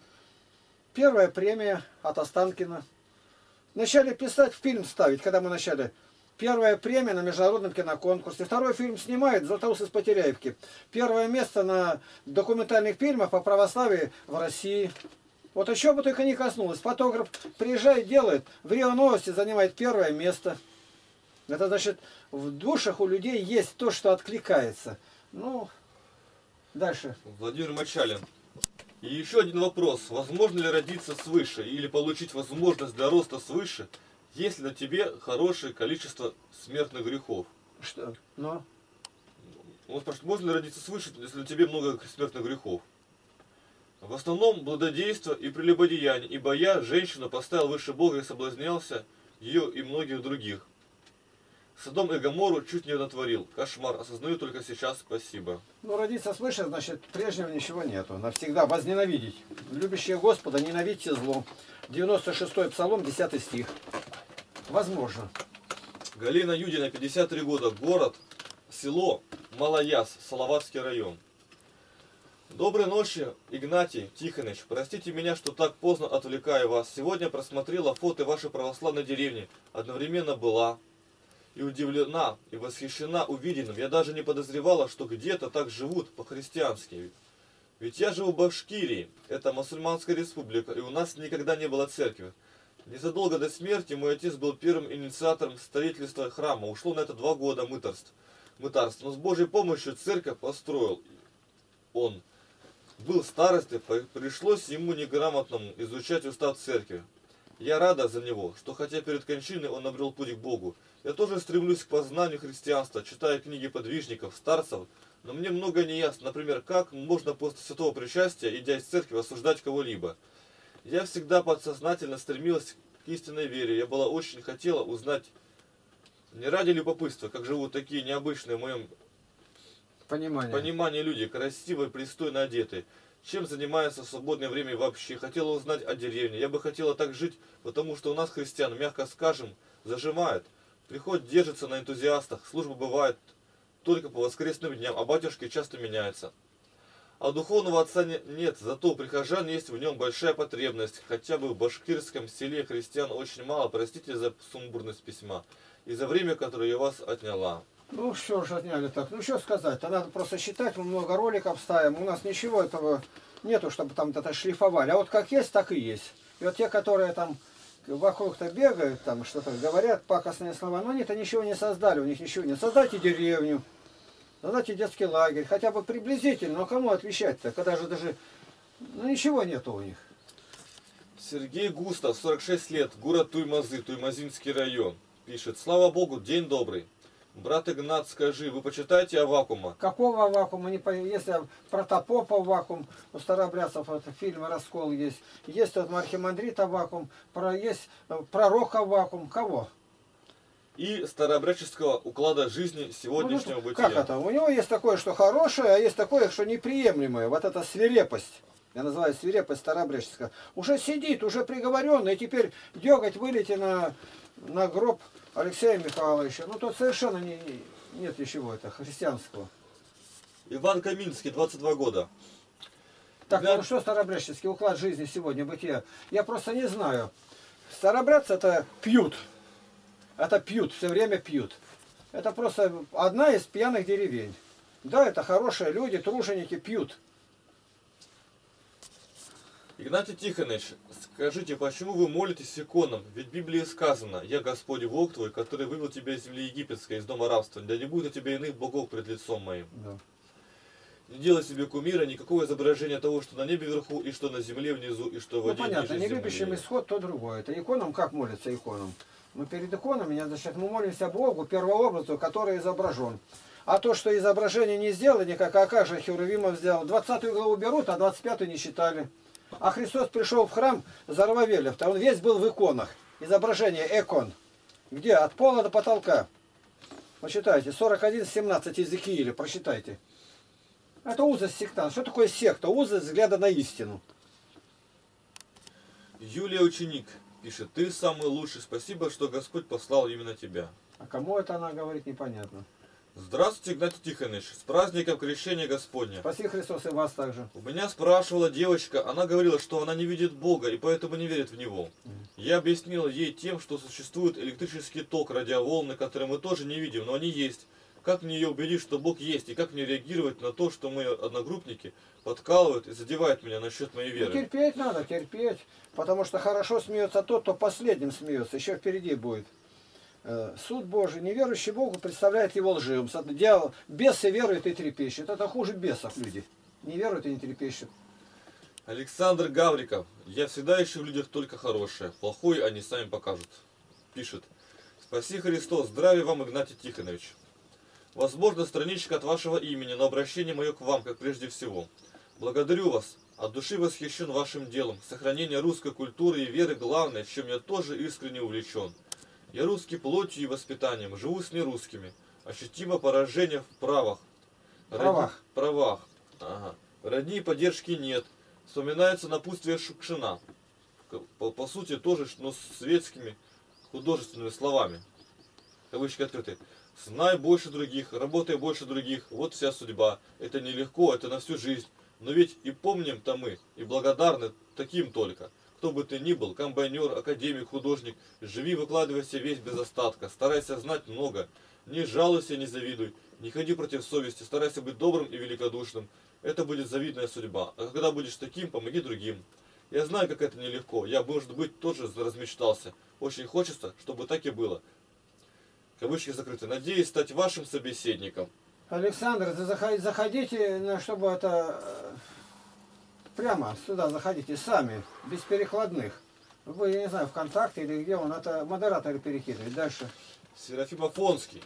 A: Первая премия от Останкина. Начали писать, фильм ставить, когда мы начали. Первая премия на международном киноконкурсе. Второй фильм снимает «Златоуст из Потеряевки». Первое место на документальных фильмах по православию в России. Вот еще бы только не коснулось. Фотограф приезжает, делает. В Рио Новости занимает первое место. Это значит, в душах у людей есть то, что откликается. Ну, дальше.
B: Владимир Мачалин. И еще один вопрос. Возможно ли родиться свыше или получить возможность для роста свыше, если на тебе хорошее количество смертных грехов?
A: Что? Но?
B: Он спрашивает, можно ли родиться свыше, если на тебе много смертных грехов? В основном благодейство и прелюбодеяние, ибо я женщину поставил выше Бога и соблазнялся ее и многих других. Содом и Гомору чуть не натворил. Кошмар. Осознаю только сейчас. Спасибо.
A: Ну, родиться свыше, значит, прежнего ничего нету. Навсегда возненавидеть. Любящие Господа, ненавидьте зло. 96-й Псалом, 10 стих. Возможно.
B: Галина Юдина, 53 года. Город, село Малояс, Салаватский район. Доброй ночи, Игнатий Тихонович. Простите меня, что так поздно отвлекаю вас. Сегодня просмотрела фото вашей православной деревни. Одновременно была и удивлена, и восхищена увиденным. Я даже не подозревала, что где-то так живут по-христиански. Ведь я живу в Башкирии, это мусульманская республика, и у нас никогда не было церкви. Незадолго до смерти мой отец был первым инициатором строительства храма. Ушло на это два года мытарств. мытарств. Но с Божьей помощью церковь построил он. Был старостой, пришлось ему неграмотному изучать устав церкви. Я рада за него, что хотя перед кончиной он обрел путь к Богу. Я тоже стремлюсь к познанию христианства, читая книги подвижников, старцев, но мне много не ясно, например, как можно после святого причастия, идя из церкви, осуждать кого-либо. Я всегда подсознательно стремилась к истинной вере. Я была очень хотела узнать не ради любопытства, как живут такие необычные в моем
A: понимании,
B: понимании люди, красивые, пристойно одетые чем занимается в свободное время вообще. Хотела узнать о деревне. Я бы хотела так жить, потому что у нас христиан, мягко скажем, зажимает. Приход держится на энтузиастах, служба бывает только по воскресным дням, а батюшки часто меняются. А духовного отца нет, зато у прихожан есть в нем большая потребность. Хотя бы в башкирском селе христиан очень мало, простите за сумбурность письма, и за время, которое я вас отняла.
A: Ну что ж отняли так, ну что сказать-то, надо просто считать, мы много роликов ставим, у нас ничего этого нету, чтобы там это шлифовали, а вот как есть, так и есть. И вот те, которые там вокруг-то бегают, там что-то говорят, пакостные слова, но они-то ничего не создали, у них ничего нет. Создайте деревню, создайте детский лагерь, хотя бы приблизительно, но кому отвечать-то, когда же даже, ну ничего нету у них.
B: Сергей Густав, 46 лет, город Туймазы, Туймазинский район, пишет, слава богу, день добрый. Брат Игнат, скажи, вы почитаете Авакума?
A: Какого Авакума? Не по... Если Протопоп Авакум, у старобрядцев это фильм «Раскол» есть. Есть вот Архимандрит Авакум, про... есть э, пророк Авакум. Кого?
B: И старообрядческого уклада жизни сегодняшнего ну,
A: бытия. Как это? У него есть такое, что хорошее, а есть такое, что неприемлемое. Вот эта свирепость. Я называю свирепость старообрядческая. Уже сидит, уже приговоренный, и теперь деготь вылети на, на гроб Алексея Михайловича. Ну, тут совершенно не, нет ничего это христианского.
B: Иван Каминский, 22 года.
A: Так, Для... ну что старобрядческий уклад жизни сегодня, бытия? Я просто не знаю. Старобрядцы это пьют. Это пьют, все время пьют. Это просто одна из пьяных деревень. Да, это хорошие люди, труженики пьют.
B: Игнатий Тихонович, скажите, почему вы молитесь иконам? Ведь в Библии сказано, «Я Господь Бог твой, который вывел тебя из земли египетской, из дома рабства, да не будет у тебя иных богов пред лицом моим». Да. Не делай себе кумира, никакого изображения того, что на небе вверху, и что на земле внизу, и что в воде
A: Ну понятно, не любящим исход, то другое. Это иконам как молятся иконам? Мы перед иконами, значит, мы молимся Богу, первообразу, который изображен. А то, что изображение не сделали никак, а как же Херувимов сделал? 20 главу берут, а 25 не считали. А Христос пришел в храм Зарвавелев, то он весь был в иконах. Изображение экон. Где? От пола до потолка. Почитайте. 41.17 Иезекииля. Прочитайте. Это узость сектант. Что такое секта? Узость взгляда на истину.
B: Юлия Ученик пишет. Ты самый лучший. Спасибо, что Господь послал именно тебя.
A: А кому это она говорит, непонятно.
B: Здравствуйте, Игнатий Тихонович. С праздником Крещения Господня.
A: Спаси Христос и вас также.
B: У меня спрашивала девочка, она говорила, что она не видит Бога и поэтому не верит в Него. Я объяснил ей тем, что существует электрический ток, радиоволны, которые мы тоже не видим, но они есть. Как мне ее убедить, что Бог есть, и как мне реагировать на то, что мои одногруппники подкалывают и задевают меня насчет моей веры?
A: Ну, терпеть надо, терпеть, потому что хорошо смеется тот, кто последним смеется, еще впереди будет. Э, суд Божий, неверующий Богу представляет его лживым. Дьявол, бесы веруют и трепещут. Это хуже бесов люди. Не веруют и не трепещут.
B: Александр Гавриков. Я всегда ищу в людях только хорошее. Плохое они сами покажут. Пишет. Спаси Христос. Здравия вам, Игнатий Тихонович. Возможно, страничка от вашего имени, но обращение мое к вам, как прежде всего. Благодарю вас От души восхищен вашим делом. Сохранение русской культуры и веры главное, чем я тоже искренне увлечен. Я русский плотью и воспитанием, живу с нерусскими. Ощутимо поражение в правах.
A: Правах.
B: Родни- правах. Ага. Родни и поддержки нет. Вспоминается напутствие Шукшина. По, по сути тоже, но с светскими художественными словами. Кавычки открыты. Знай больше других, работай больше других. Вот вся судьба. Это нелегко, это на всю жизнь. Но ведь и помним-то мы, и благодарны таким только. Кто бы ты ни был, комбайнер, академик, художник, живи, выкладывайся весь без остатка, старайся знать много, не жалуйся, не завидуй, не ходи против совести, старайся быть добрым и великодушным. Это будет завидная судьба. А когда будешь таким, помоги другим. Я знаю, как это нелегко. Я, может быть, тоже размечтался. Очень хочется, чтобы так и было. Кавычки закрыты. Надеюсь стать вашим собеседником.
A: Александр, заходите, чтобы это э, прямо сюда заходите сами, без перекладных. Вы, я не знаю, ВКонтакте или где он, это модератор перекидывает. Дальше.
B: Серафим Афонский.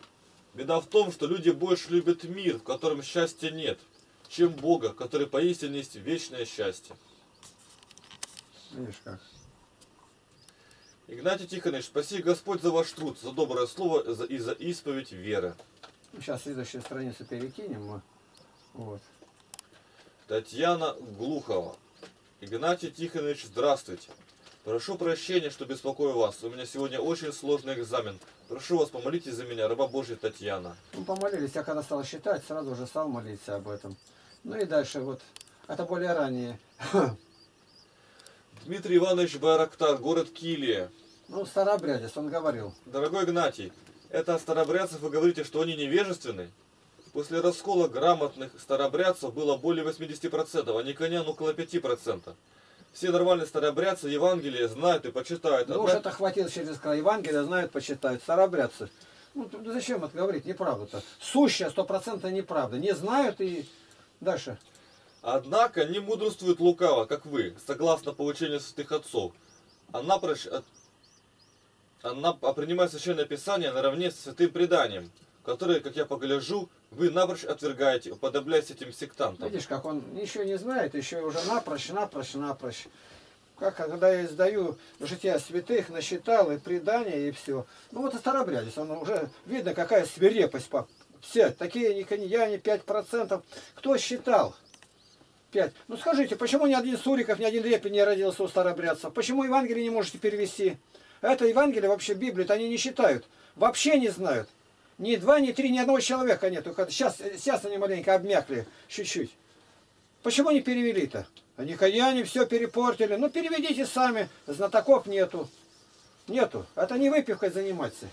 B: Беда в том, что люди больше любят мир, в котором счастья нет, чем Бога, который поистине есть вечное счастье.
A: Видишь как.
B: Игнатий Тихонович, спаси Господь за ваш труд, за доброе слово и за исповедь веры.
A: Сейчас следующую страницу перекинем мы. Вот.
B: Татьяна Глухова. Игнатий Тихонович, здравствуйте. Прошу прощения, что беспокою вас. У меня сегодня очень сложный экзамен. Прошу вас, помолитесь за меня, раба Божья Татьяна.
A: Мы помолились, я когда стал считать, сразу же стал молиться об этом. Ну и дальше вот. Это более ранее.
B: Дмитрий Иванович Байрактар, город Килия.
A: Ну, старообрядец, он говорил.
B: Дорогой Игнатий, это о вы говорите, что они невежественны? После раскола грамотных старобрядцев было более 80%, а никонян около 5%. Все нормальные старобрядцы Евангелие знают и почитают.
A: Ну уж это хватило через край Евангелия, знают, почитают. Старообрядцы. Ну, зачем это говорить? Неправда-то. Сущая, стопроцентная неправда. Не знают и дальше.
B: Однако не мудрствует лукаво, как вы, согласно поучению святых отцов. А напрочь от- она принимает священное писание наравне с святым преданием, которое, как я погляжу, вы напрочь отвергаете, уподобляясь этим сектантам.
A: Видишь, как он ничего не знает, еще уже напрочь, напрочь, напрочь. Как когда я издаю жития святых, насчитал и предания, и все. Ну вот и старобрядец, он уже видно, какая свирепость. пап. Все, такие никоньяне, 5%. Кто считал? 5. Ну скажите, почему ни один Суриков, ни один Репин не родился у старобрядцев? Почему Евангелие не можете перевести? Это Евангелие вообще Библию, это они не считают. Вообще не знают. Ни два, ни три, ни одного человека нету. Сейчас, сейчас они маленько обмякли, чуть-чуть. Почему не перевели-то? А Никояне все перепортили. Ну, переведите сами. Знатоков нету. Нету. Это не выпивкой заниматься.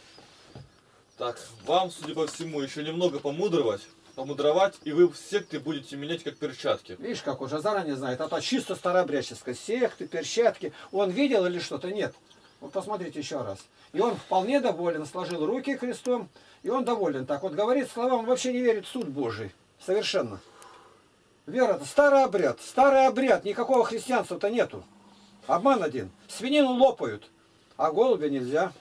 B: Так, вам, судя по всему, еще немного помудровать, помудровать, и вы секты будете менять как перчатки.
A: Видишь, как уже заранее знает. Это чисто старообрядческая. Секты, перчатки. Он видел или что-то? Нет. Вот посмотрите еще раз. И он вполне доволен, сложил руки крестом, и он доволен. Так вот говорит словам, он вообще не верит в суд Божий. Совершенно. Вера это старый обряд. Старый обряд. Никакого христианства-то нету. Обман один. Свинину лопают, а голубя нельзя.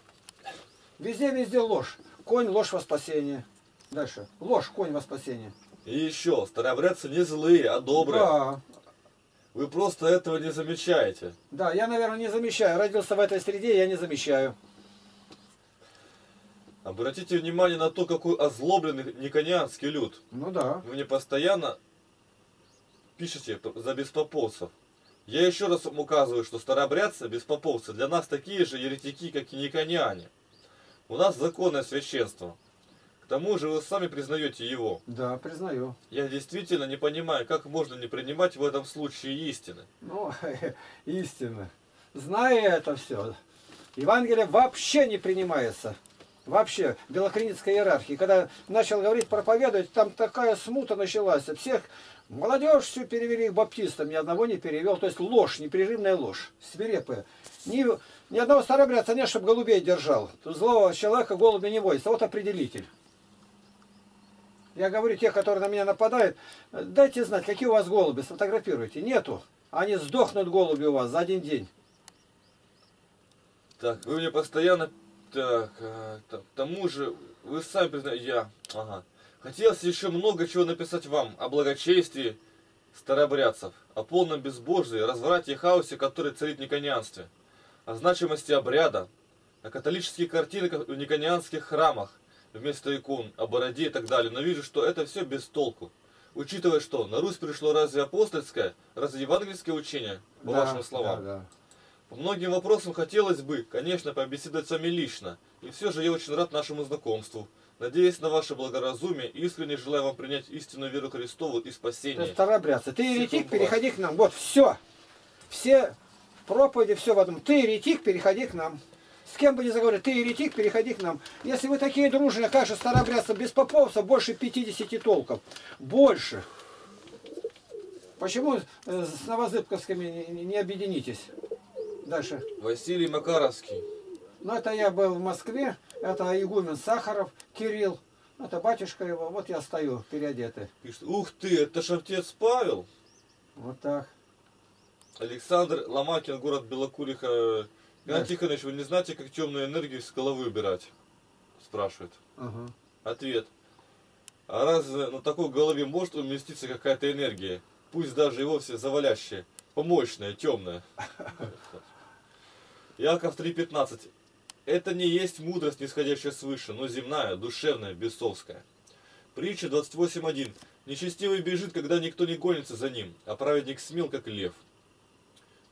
A: Везде-везде ложь. Конь, ложь во спасение. Дальше. Ложь, конь во спасение.
B: И еще, старообрядцы не злые, а добрые.
A: Да,
B: Вы просто этого не замечаете.
A: Да, я, наверное, не замечаю. Родился в этой среде, я не замечаю.
B: Обратите внимание на то, какой озлобленный никонианский люд.
A: Ну да.
B: Вы мне постоянно пишете за беспоповцев. Я еще раз вам указываю, что старообрядцы, беспоповцы, для нас такие же еретики, как и никониане. У нас законное священство. К тому же вы сами признаете его.
A: Да, признаю.
B: Я действительно не понимаю, как можно не принимать в этом случае истины.
A: Ну, истина. Зная это все, Евангелие вообще не принимается. Вообще, в белокреницкой иерархии. Когда начал говорить, проповедовать, там такая смута началась. Всех, молодежь всю перевели к баптистам, ни одного не перевел. То есть ложь, непрерывная ложь, свирепая. Ни, ни одного старобрядца нет, чтобы голубей держал. Злого человека голуби не боится. Вот определитель. Я говорю, те, которые на меня нападают, дайте знать, какие у вас голуби, сфотографируйте. Нету. Они сдохнут голуби у вас за один день.
B: Так, вы мне постоянно... Так, так, к тому же, вы сами признаете... Я... Ага. Хотелось еще много чего написать вам о благочестии, старообрядцев, о полном безбожии, разврате и хаосе, который царит в никонианстве, о значимости обряда, о католических картинках в никонианских храмах вместо икон, о бороде и так далее, но вижу, что это все без толку. Учитывая, что на Русь пришло разве апостольское, разве евангельское учение, по
A: Да,
B: вашим словам.
A: да, да.
B: По многим вопросам хотелось бы, конечно, побеседовать с вами лично, и все же я очень рад нашему знакомству. Надеюсь на ваше благоразумие и искренне желаю вам принять истинную веру Христову и спасение.
A: старообрядцы. Ты еретик, переходи к нам. Вот, все. Все проповеди, все в одном. Ты еретик, переходи к нам. С кем бы ни заговорили, ты еретик, переходи к нам. Если вы такие дружные, как же старообрядцев без поповцев больше 50 толков? Больше. Почему э, с новозыбковскими не объединитесь? Дальше.
B: Василий Макаровский.
A: Ну, это я был в Москве, это игумен Сахаров, Кирилл. Это батюшка его, вот я стою переодетый.
B: Пишет, ух ты, это ж отец Павел.
A: Вот так.
B: Александр Ломакин, город Белокуриха.
A: Да.
B: Иван Тихонович, вы не знаете, как темную энергию из головы убирать? Спрашивает.
A: Ага.
B: Ответ. А разве на такой голове может уместиться какая-то энергия? Пусть даже и вовсе завалящая, помощная, темная. Яков 3.15. Это не есть мудрость, нисходящая свыше, но земная, душевная, бесовская. Притча 28.1. Нечестивый бежит, когда никто не гонится за ним, а праведник смел, как лев.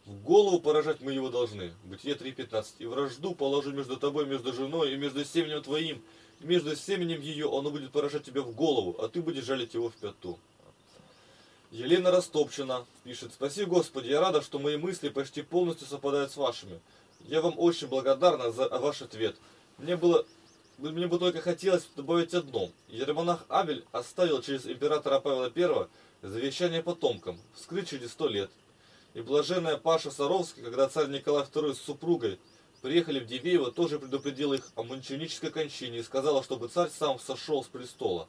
B: В голову поражать мы его должны. Бытие 3.15. И вражду положу между тобой, между женой и между семенем твоим, и между семенем ее оно будет поражать тебя в голову, а ты будешь жалить его в пяту. Елена Растопчина пишет, «Спаси Господи, я рада, что мои мысли почти полностью совпадают с вашими. Я вам очень благодарна за ваш ответ. Мне было мне бы только хотелось добавить одно. Ермонах Абель оставил через императора Павла I завещание потомкам, вскрыть через сто лет. И блаженная Паша Саровский, когда царь Николай II с супругой приехали в Дивеево, тоже предупредила их о мученической кончине и сказала, чтобы царь сам сошел с престола.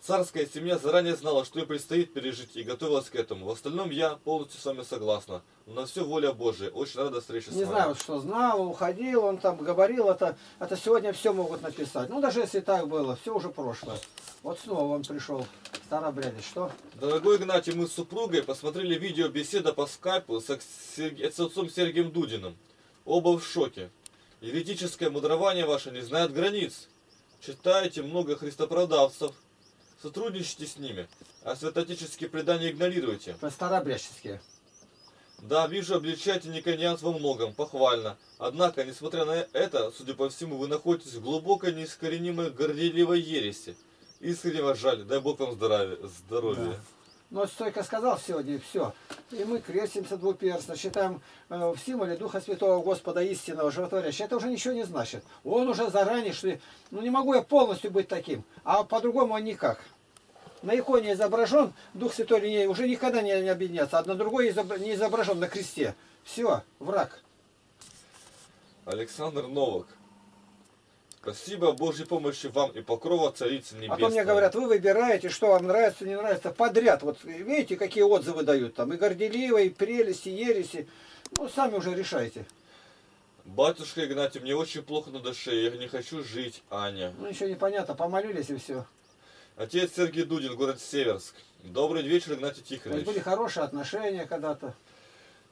B: Царская семья заранее знала, что ей предстоит пережить и готовилась к этому. В остальном я полностью с вами согласна. На все воля Божия. Очень рада встрече с
A: Не
B: вами.
A: знаю, что знал, уходил, он там говорил, это, это сегодня все могут написать. Ну, даже если так было, все уже прошлое. Вот снова он пришел, старообрядец. Что?
B: Дорогой Игнатий, мы с супругой посмотрели видео беседа по скайпу с, Серге- с отцом Сергием Дудиным. Оба в шоке. Еретическое мудрование ваше не знает границ. Читаете много христопродавцев. Сотрудничайте с ними, а святотеческие предания игнорируйте.
A: Старообрядческие.
B: Да, вижу, обличаете Никонианц во многом, похвально. Однако, несмотря на это, судя по всему, вы находитесь в глубокой неискоренимой горделивой ереси. Искренне вас жаль, дай Бог вам здоровья. здоровья.
A: Да. Но столько сказал сегодня, все. И мы крестимся двуперстно, считаем э, в символе Духа Святого Господа истинного, животворящего. Это уже ничего не значит. Он уже заранее, что ну не могу я полностью быть таким, а по-другому никак. На иконе изображен Дух Святой не, уже никогда не, не объединяться, а на другой не изображен на кресте. Все, враг.
B: Александр Новак. Спасибо Божьей помощи вам и покрова Царицы
A: А
B: Небесной.
A: то мне говорят, вы выбираете, что вам нравится, не нравится, подряд. Вот видите, какие отзывы дают там, и горделивые, и прелести, и ереси. Ну, сами уже решайте.
B: Батюшка Игнатий, мне очень плохо на душе, я не хочу жить, Аня.
A: Ну, ничего не понятно, помолились и все.
B: Отец Сергей Дудин, город Северск. Добрый вечер, Игнатий Тихонович.
A: были хорошие отношения когда-то.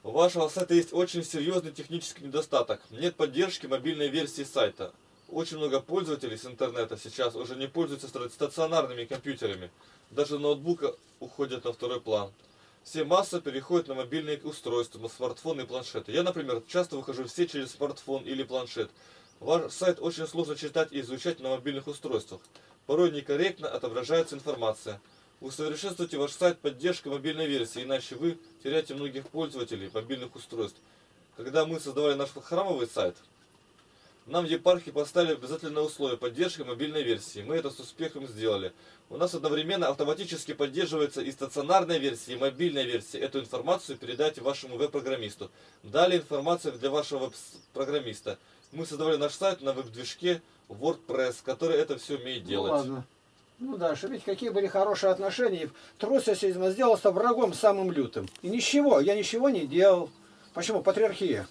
B: У вашего сайта есть очень серьезный технический недостаток. Нет поддержки мобильной версии сайта. Очень много пользователей с интернета сейчас уже не пользуются ста- стационарными компьютерами. Даже ноутбука уходят на второй план. Все масса переходят на мобильные устройства, на смартфоны и планшеты. Я, например, часто выхожу все через смартфон или планшет. Ваш сайт очень сложно читать и изучать на мобильных устройствах. Порой некорректно отображается информация. Усовершенствуйте ваш сайт поддержкой мобильной версии, иначе вы теряете многих пользователей мобильных устройств. Когда мы создавали наш храмовый сайт, нам в епархии поставили обязательное условие поддержки мобильной версии. Мы это с успехом сделали. У нас одновременно автоматически поддерживается и стационарная версия, и мобильная версия. Эту информацию передайте вашему веб-программисту. Далее информация для вашего веб-программиста. Мы создавали наш сайт на веб-движке WordPress, который это все умеет делать.
A: Ну ладно. Ну дальше, видите, какие были хорошие отношения. Трусосизм сделался врагом самым лютым. И ничего, я ничего не делал. Почему? Патриархия.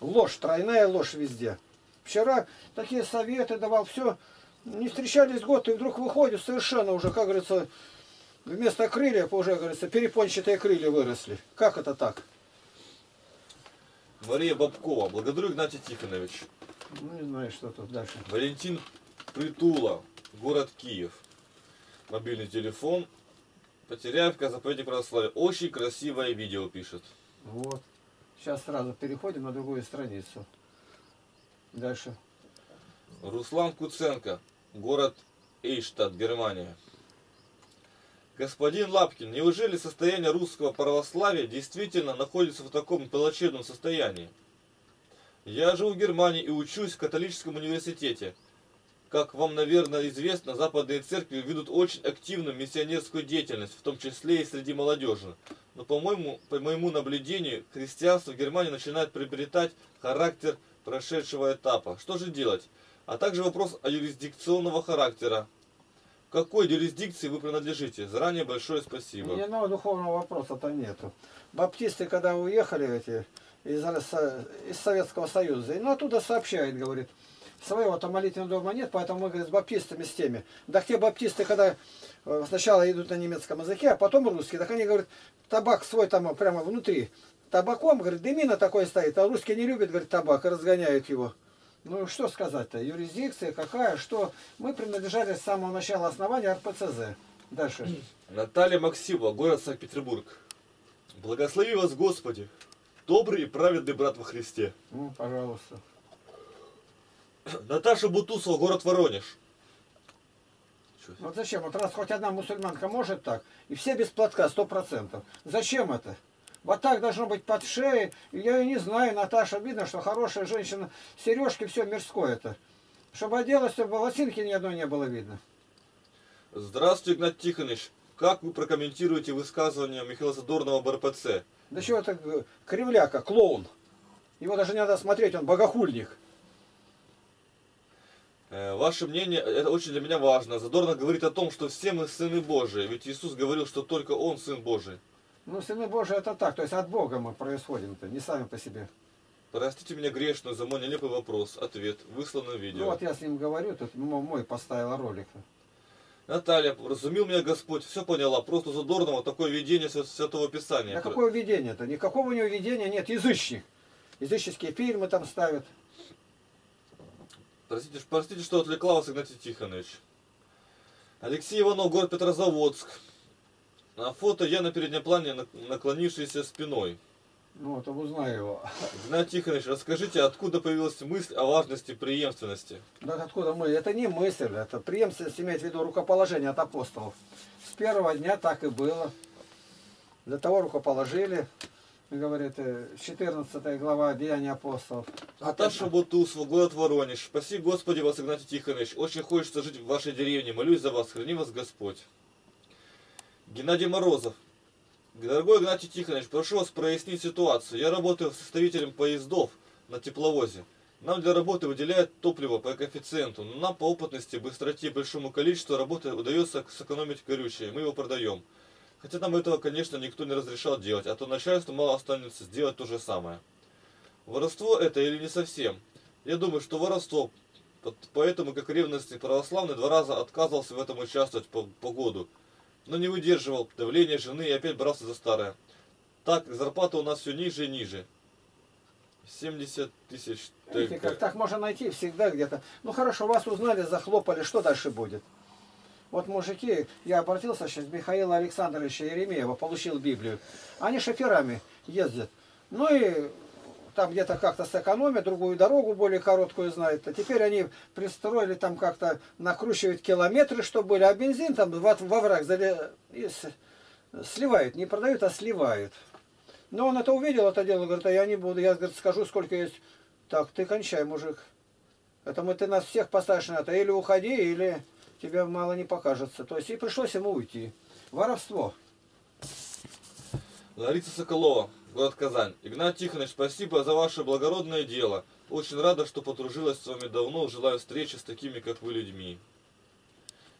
A: Ложь, тройная ложь везде. Вчера такие советы давал, все. Не встречались год, и вдруг выходит совершенно уже, как говорится, Вместо крыльев уже, говорится, перепончатые крылья выросли. Как это так?
B: Мария Бабкова. Благодарю, Игнатий Тихонович.
A: Ну, не знаю, что тут дальше.
B: Валентин Притула. Город Киев. Мобильный телефон. Потеряевка, заповедник православия. Очень красивое видео пишет.
A: Вот. Сейчас сразу переходим на другую страницу. Дальше.
B: Руслан Куценко. Город Эйштадт, Германия. Господин Лапкин, неужели состояние русского православия действительно находится в таком плачевном состоянии? Я живу в Германии и учусь в католическом университете. Как вам, наверное, известно, западные церкви ведут очень активную миссионерскую деятельность, в том числе и среди молодежи. Но, по-моему, по моему наблюдению, христианство в Германии начинает приобретать характер прошедшего этапа. Что же делать? А также вопрос о юрисдикционного характера. В какой юрисдикции вы принадлежите? Заранее большое спасибо.
A: Ни одного духовного вопроса-то нету. Баптисты, когда уехали эти из, из Советского Союза, ну, оттуда сообщает, говорит, своего-то молитвенного дома нет, поэтому мы, говорит, с баптистами, с теми. Да те баптисты, когда э, сначала идут на немецком языке, а потом русские, так они, говорят, табак свой там прямо внутри. Табаком, говорит, дымина такой стоит, а русские не любят, говорит, табак, и разгоняют его. Ну, что сказать-то? Юрисдикция какая, что? Мы принадлежали с самого начала основания РПЦЗ. Дальше.
B: Наталья Максимова, город Санкт-Петербург. Благослови вас, Господи, добрый и праведный брат во Христе.
A: Ну, пожалуйста.
B: Наташа Бутусова, город Воронеж.
A: Вот зачем? Вот раз хоть одна мусульманка может так, и все без платка, сто процентов. Зачем это? Вот так должно быть под шеей. Я ее не знаю, Наташа, видно, что хорошая женщина. Сережки, все мирское это. Чтобы оделась, чтобы волосинки ни одной не было видно.
B: Здравствуйте, Игнат Тихонович. Как вы прокомментируете высказывание Михаила Задорнова об РПЦ?
A: Да чего это э, кривляка, клоун. Его даже не надо смотреть, он богохульник.
B: Э, ваше мнение, это очень для меня важно. Задорно говорит о том, что все мы сыны Божии. Ведь Иисус говорил, что только Он сын Божий.
A: Ну, сыны Божии это так, то есть от Бога мы происходим-то, не сами по себе.
B: Простите меня грешную за мой нелепый вопрос. Ответ. Выслано видео.
A: Ну вот я с ним говорю, тут мой поставил ролик.
B: Наталья, разумел меня Господь, все поняла. Просто задорного такое видение Святого Писания.
A: Да какое видение-то? Никакого у него видения нет. Язычник. Языческие фильмы там ставят.
B: Простите, простите, что отвлекла вас, Игнатий Тихонович. Алексей Иванов, город Петрозаводск. На фото я на переднем плане наклонившийся спиной.
A: Ну, вот узнаю его.
B: Игнатий Тихонович, расскажите, откуда появилась мысль о важности преемственности?
A: Да откуда мы? Это не мысль, это преемственность имеет в виду рукоположение от апостолов. С первого дня так и было. Для того рукоположили, говорит, 14 э, глава Деяния апостолов.
B: Наташа Бутусова, город Воронеж. Спаси Господи вас, Игнатий Тихонович. Очень хочется жить в вашей деревне. Молюсь за вас. Храни вас Господь. Геннадий Морозов. Дорогой Игнатий Тихонович, прошу вас прояснить ситуацию. Я работаю составителем поездов на тепловозе. Нам для работы выделяют топливо по коэффициенту, но нам по опытности, быстроте и большому количеству работы удается сэкономить горючее, мы его продаем. Хотя нам этого, конечно, никто не разрешал делать, а то начальству мало останется сделать то же самое. Воровство это или не совсем? Я думаю, что воровство, поэтому как ревностный православный два раза отказывался в этом участвовать по, по году но не выдерживал давления жены и опять брался за старое. Так, зарплата у нас все ниже и ниже. 70 тысяч.
A: Видите, как так можно найти всегда где-то. Ну хорошо, вас узнали, захлопали, что дальше будет? Вот мужики, я обратился сейчас, Михаила Александровича Еремеева, получил Библию. Они шоферами ездят. Ну и там где-то как-то сэкономят, другую дорогу более короткую знают. А теперь они пристроили там как-то накручивать километры, чтобы были, а бензин там во, во враг зали... сливают, не продают, а сливают. Но он это увидел, это дело, говорит, а я не буду, я говорит, скажу, сколько есть. Так, ты кончай, мужик. Это мы ты нас всех поставишь на это. Или уходи, или тебе мало не покажется. То есть и пришлось ему уйти. Воровство.
B: Лариса Соколова город Казань. Игнат Тихонович, спасибо за ваше благородное дело. Очень рада, что подружилась с вами давно. Желаю встречи с такими, как вы, людьми.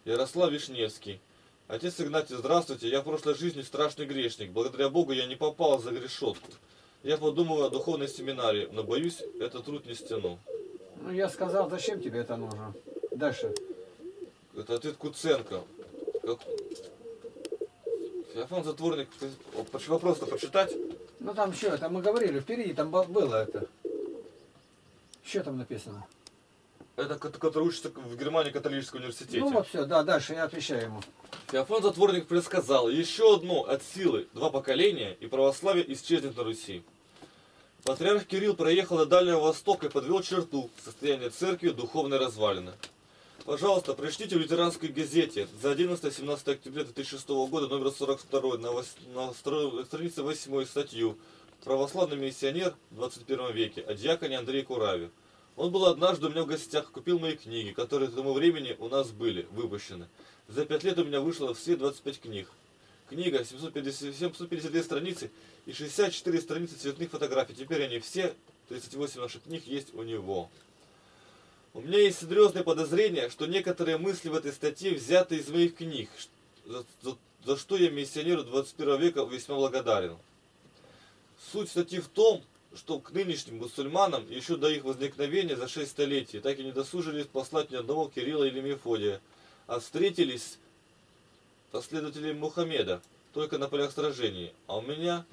B: Ярослав Вишневский. Отец Игнатий, здравствуйте. Я в прошлой жизни страшный грешник. Благодаря Богу я не попал за грешетку. Я подумываю о духовной семинарии, но боюсь, этот труд не стяну.
A: Ну, я сказал, зачем тебе это нужно? Дальше.
B: Это ответ Куценко. Как... Феофан Затворник, вопрос-то прочитать?
A: Ну там что, там мы говорили, впереди там было это. Что там написано?
B: Это ко- который учится в Германии католическом университете.
A: Ну вот все, да, дальше я отвечаю ему.
B: Феофан Затворник предсказал еще одно от силы, два поколения, и православие исчезнет на Руси. Патриарх Кирилл проехал до Дальнего Востока и подвел черту состояние церкви духовной развалины. Пожалуйста, прочтите в лютеранской газете за 11-17 октября 2006 года, номер 42, на, вос- на странице 8 статью «Православный миссионер в 21 веке» о диаконе Андрее Кураве. Он был однажды у меня в гостях, купил мои книги, которые к тому времени у нас были выпущены. За пять лет у меня вышло все 25 книг. Книга 750, 752 страницы и 64 страницы цветных фотографий. Теперь они все, 38 наших книг, есть у него. У меня есть серьезное подозрение, что некоторые мысли в этой статье взяты из моих книг, за, за- за что я миссионеру 21 века весьма благодарен. Суть статьи в том, что к нынешним мусульманам еще до их возникновения за шесть столетий так и не досужились послать ни одного Кирилла или Мефодия, а встретились последователи Мухаммеда только на полях сражений. А у меня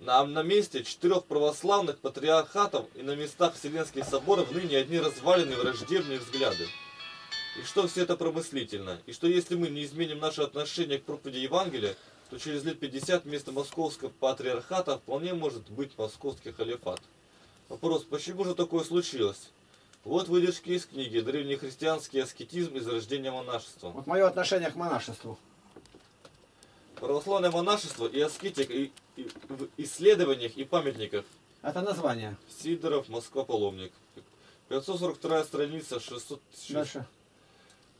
B: на, на месте четырех православных патриархатов и на местах Вселенских соборов ныне одни развалины враждебные взгляды. И что все это промыслительно? И что если мы не изменим наше отношение к проповеди Евангелия, то через лет 50 вместо московского патриархата вполне может быть московский халифат. Вопрос, почему же такое случилось? Вот выдержки из книги «Древнехристианский аскетизм и зарождение монашества».
A: Вот мое отношение к монашеству.
B: Православное монашество и аскетик и, и в исследованиях и памятниках.
A: Это название.
B: Сидоров, Москва, паломник. 542 страница, 600...
A: Дальше.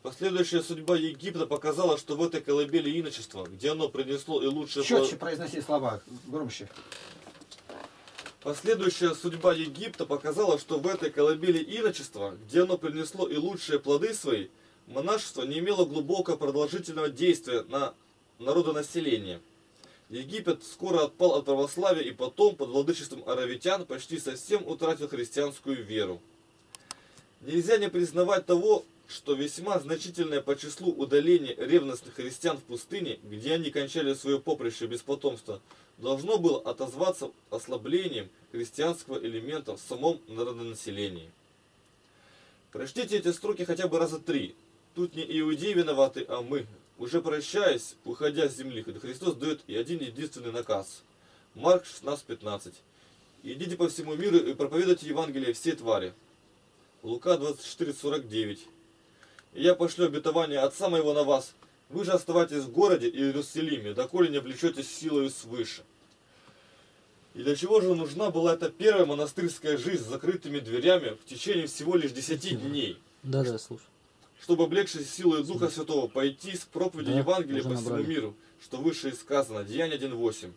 B: Последующая судьба Египта показала, что в этой колыбели иночества, где оно принесло и лучшее...
A: Четче произноси слова, громче.
B: Последующая судьба Египта показала, что в этой колыбели иночества, где оно принесло и лучшие плоды свои, монашество не имело глубокого продолжительного действия на народонаселение. Египет скоро отпал от православия и потом, под владычеством аравитян, почти совсем утратил христианскую веру. Нельзя не признавать того, что весьма значительное по числу удаление ревностных христиан в пустыне, где они кончали свое поприще без потомства, должно было отозваться ослаблением христианского элемента в самом народонаселении. Прочтите эти строки хотя бы раза три. Тут не иудеи виноваты, а мы. Уже прощаясь, уходя с земли, Христос дает и один единственный наказ. Марк 16:15. Идите по всему миру и проповедуйте Евангелие все твари. Лука 24:49. И я пошлю обетование Отца моего на вас. Вы же оставайтесь в городе и Иерусалиме, доколе не влечетесь силою свыше. И для чего же нужна была эта первая монастырская жизнь с закрытыми дверями в течение всего лишь десяти дней?
C: Да, да, слушай.
B: Чтобы облегчить силой Духа Святого пойти с проповедью
C: Да,
B: Евангелия по всему
C: набрали.
B: миру, что выше и сказано, Деяние 1.8.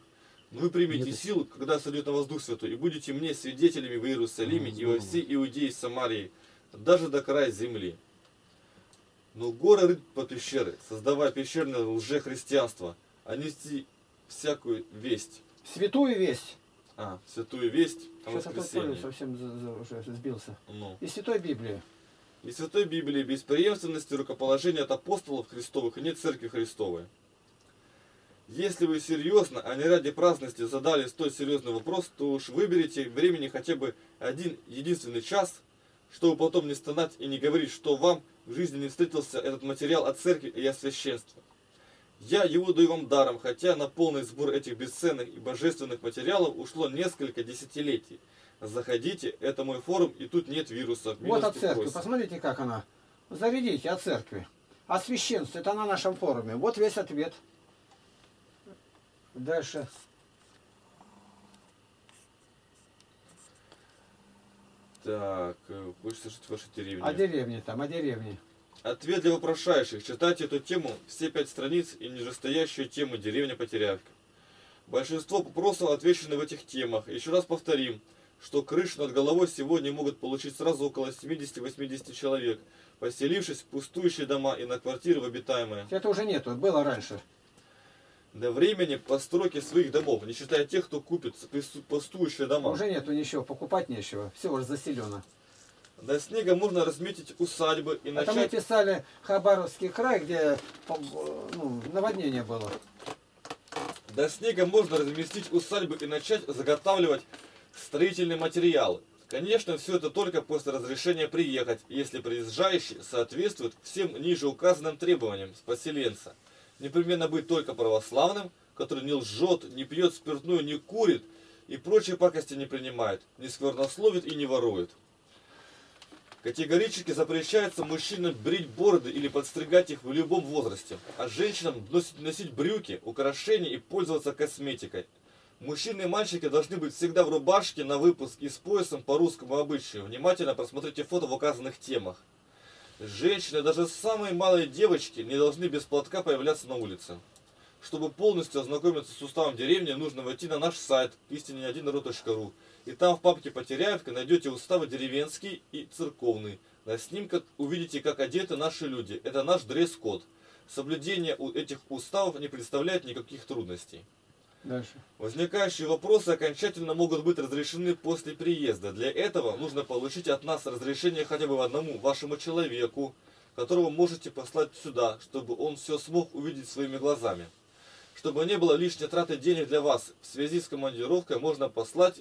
B: Но вы примете
C: Нет.
B: силу, когда сойдет на вас Дух Святой, и будете мне свидетелями в Иерусалиме
C: Ну,
B: и во всей Иудее и Самарии, даже до края земли. Но горы рыть по пещеры, создавая пещерное лжехристианство, а нести всякую весть,
A: Святую весть.
B: а, святую весть о
A: Сейчас я тут
B: воскресении.
A: совсем за- за- уже сбился.
B: Ну.
A: Из Святой Библии.
B: И Святой Библии без преемственности рукоположения от апостолов Христовых и нет Церкви Христовой. Если вы серьезно, а не ради праздности задали столь серьезный вопрос, то уж выберите времени хотя бы один единственный час, чтобы потом не стонать и не говорить, что вам в жизни не встретился этот материал от церкви и от священства. Я его даю вам даром, хотя на полный сбор этих бесценных и божественных материалов ушло несколько десятилетий. Заходите, это мой форум, и тут нет вирусов.
A: Вот от церкви.
B: просим.
A: Посмотрите, как она. Зарядите от церкви. А священство, это на нашем форуме. Вот весь ответ. Дальше.
B: Так, э, хочется жить в вашей деревне.
A: О деревне там, о деревне.
B: Ответ для вопрошающих. Читайте эту тему, все пять страниц и нижестоящую тему «Деревня Потерявка». Большинство вопросов отвечены в этих темах. Еще раз повторим, что крышу над головой сегодня могут получить сразу около 70-80 человек, поселившись в пустующие дома и на квартиры в обитаемые.
A: Это уже нету, было раньше.
B: До времени постройки своих домов, не считая тех, кто купит пусту- пустующие дома.
A: Уже нету ничего, покупать нечего. Все уже заселено.
B: До снега можно разметить усадьбы и
A: Это мы
B: начать
A: писали Хабаровский край, где по- ну, наводнение было.
B: До снега можно разместить усадьбы и начать заготавливать строительные материалы. Конечно, все это только после разрешения приехать, если приезжающий соответствует всем ниже указанным требованиям с поселенца. Непременно быть только православным, который не лжет, не пьет спиртную, не курит и прочие пакости не принимает, не сквернословит и не ворует. Категорически запрещается мужчинам брить бороды или подстригать их в любом возрасте, а женщинам носить брюки, украшения и пользоваться косметикой. Мужчины и мальчики должны быть всегда в рубашке на выпуск и с поясом по русскому обычаю. Внимательно просмотрите фото в указанных темах. Женщины, даже самые малые девочки, не должны без платка появляться на улице. Чтобы полностью ознакомиться с уставом деревни, нужно войти на наш сайт истине И там в папке Потеряевка найдете уставы деревенский и церковный. На снимках увидите, как одеты наши люди. Это наш дресс-код. Соблюдение этих уставов не представляет никаких трудностей.
A: Дальше.
B: Возникающие вопросы окончательно могут быть разрешены после приезда. Для этого нужно получить от нас разрешение хотя бы одному вашему человеку, которого можете послать сюда, чтобы он все смог увидеть своими глазами. Чтобы не было лишней траты денег для вас, в связи с командировкой можно послать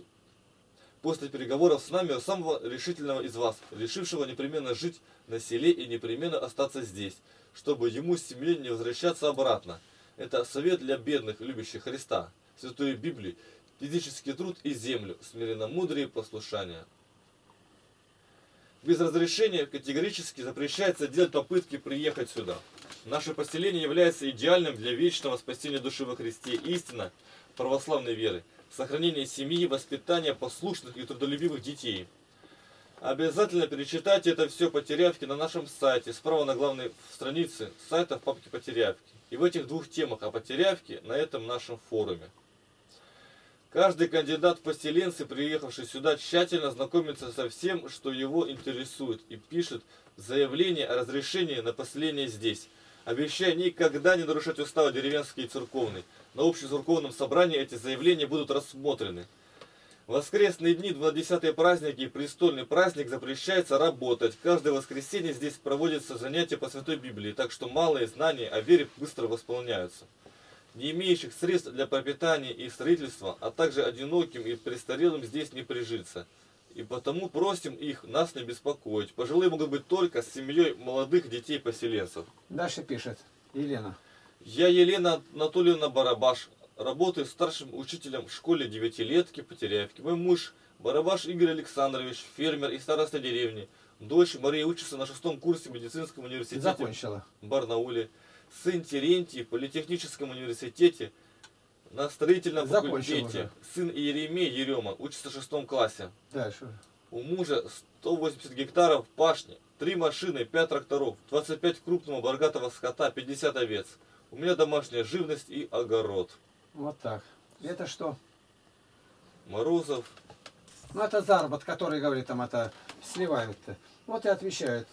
B: после переговоров с нами самого решительного из вас, решившего непременно жить на селе и непременно остаться здесь, чтобы ему с земли не возвращаться обратно. Это совет для бедных, любящих Христа, Святой Библии, физический труд и землю, смиренно мудрее послушания. Без разрешения категорически запрещается делать попытки приехать сюда. Наше поселение является идеальным для вечного спасения души во Христе. Истина православной веры, сохранение семьи, воспитание послушных и трудолюбивых детей. Обязательно перечитайте это все потерявки на нашем сайте, справа на главной странице сайта в папке потерявки. И в этих двух темах о потерявке на этом нашем форуме. Каждый кандидат в поселенцы, приехавший сюда, тщательно знакомится со всем, что его интересует, и пишет заявление о разрешении на поселение здесь, обещая никогда не нарушать уставы деревенский и церковный. На общецерковном собрании эти заявления будут рассмотрены. Воскресные дни, 20 праздники и престольный праздник запрещается работать. Каждое воскресенье здесь проводятся занятия по Святой Библии, так что малые знания о вере быстро восполняются. Не имеющих средств для пропитания и строительства, а также одиноким и престарелым здесь не прижиться. И потому просим их нас не беспокоить. Пожилые могут быть только с семьей молодых детей-поселенцев.
A: Дальше пишет Елена.
B: Я Елена Анатольевна Барабаш, Работаю старшим учителем в школе девятилетки Потеряевки. Мой муж Барабаш Игорь Александрович, фермер и староста деревни. Дочь Мария учится на шестом курсе медицинского университета
A: Закончила.
B: в Барнауле. Сын Терентий в политехническом университете на строительном факультете. Сын Иеремей Ерема учится в шестом классе.
A: Дальше.
B: У мужа 180 гектаров пашни, три машины, 5 тракторов, 25 крупного богатого скота, 50 овец. У меня домашняя живность и огород.
A: Вот так. Это что?
B: Морозов.
A: Ну, это заработок, который, говорит, там это сливают-то. Вот и отвечают.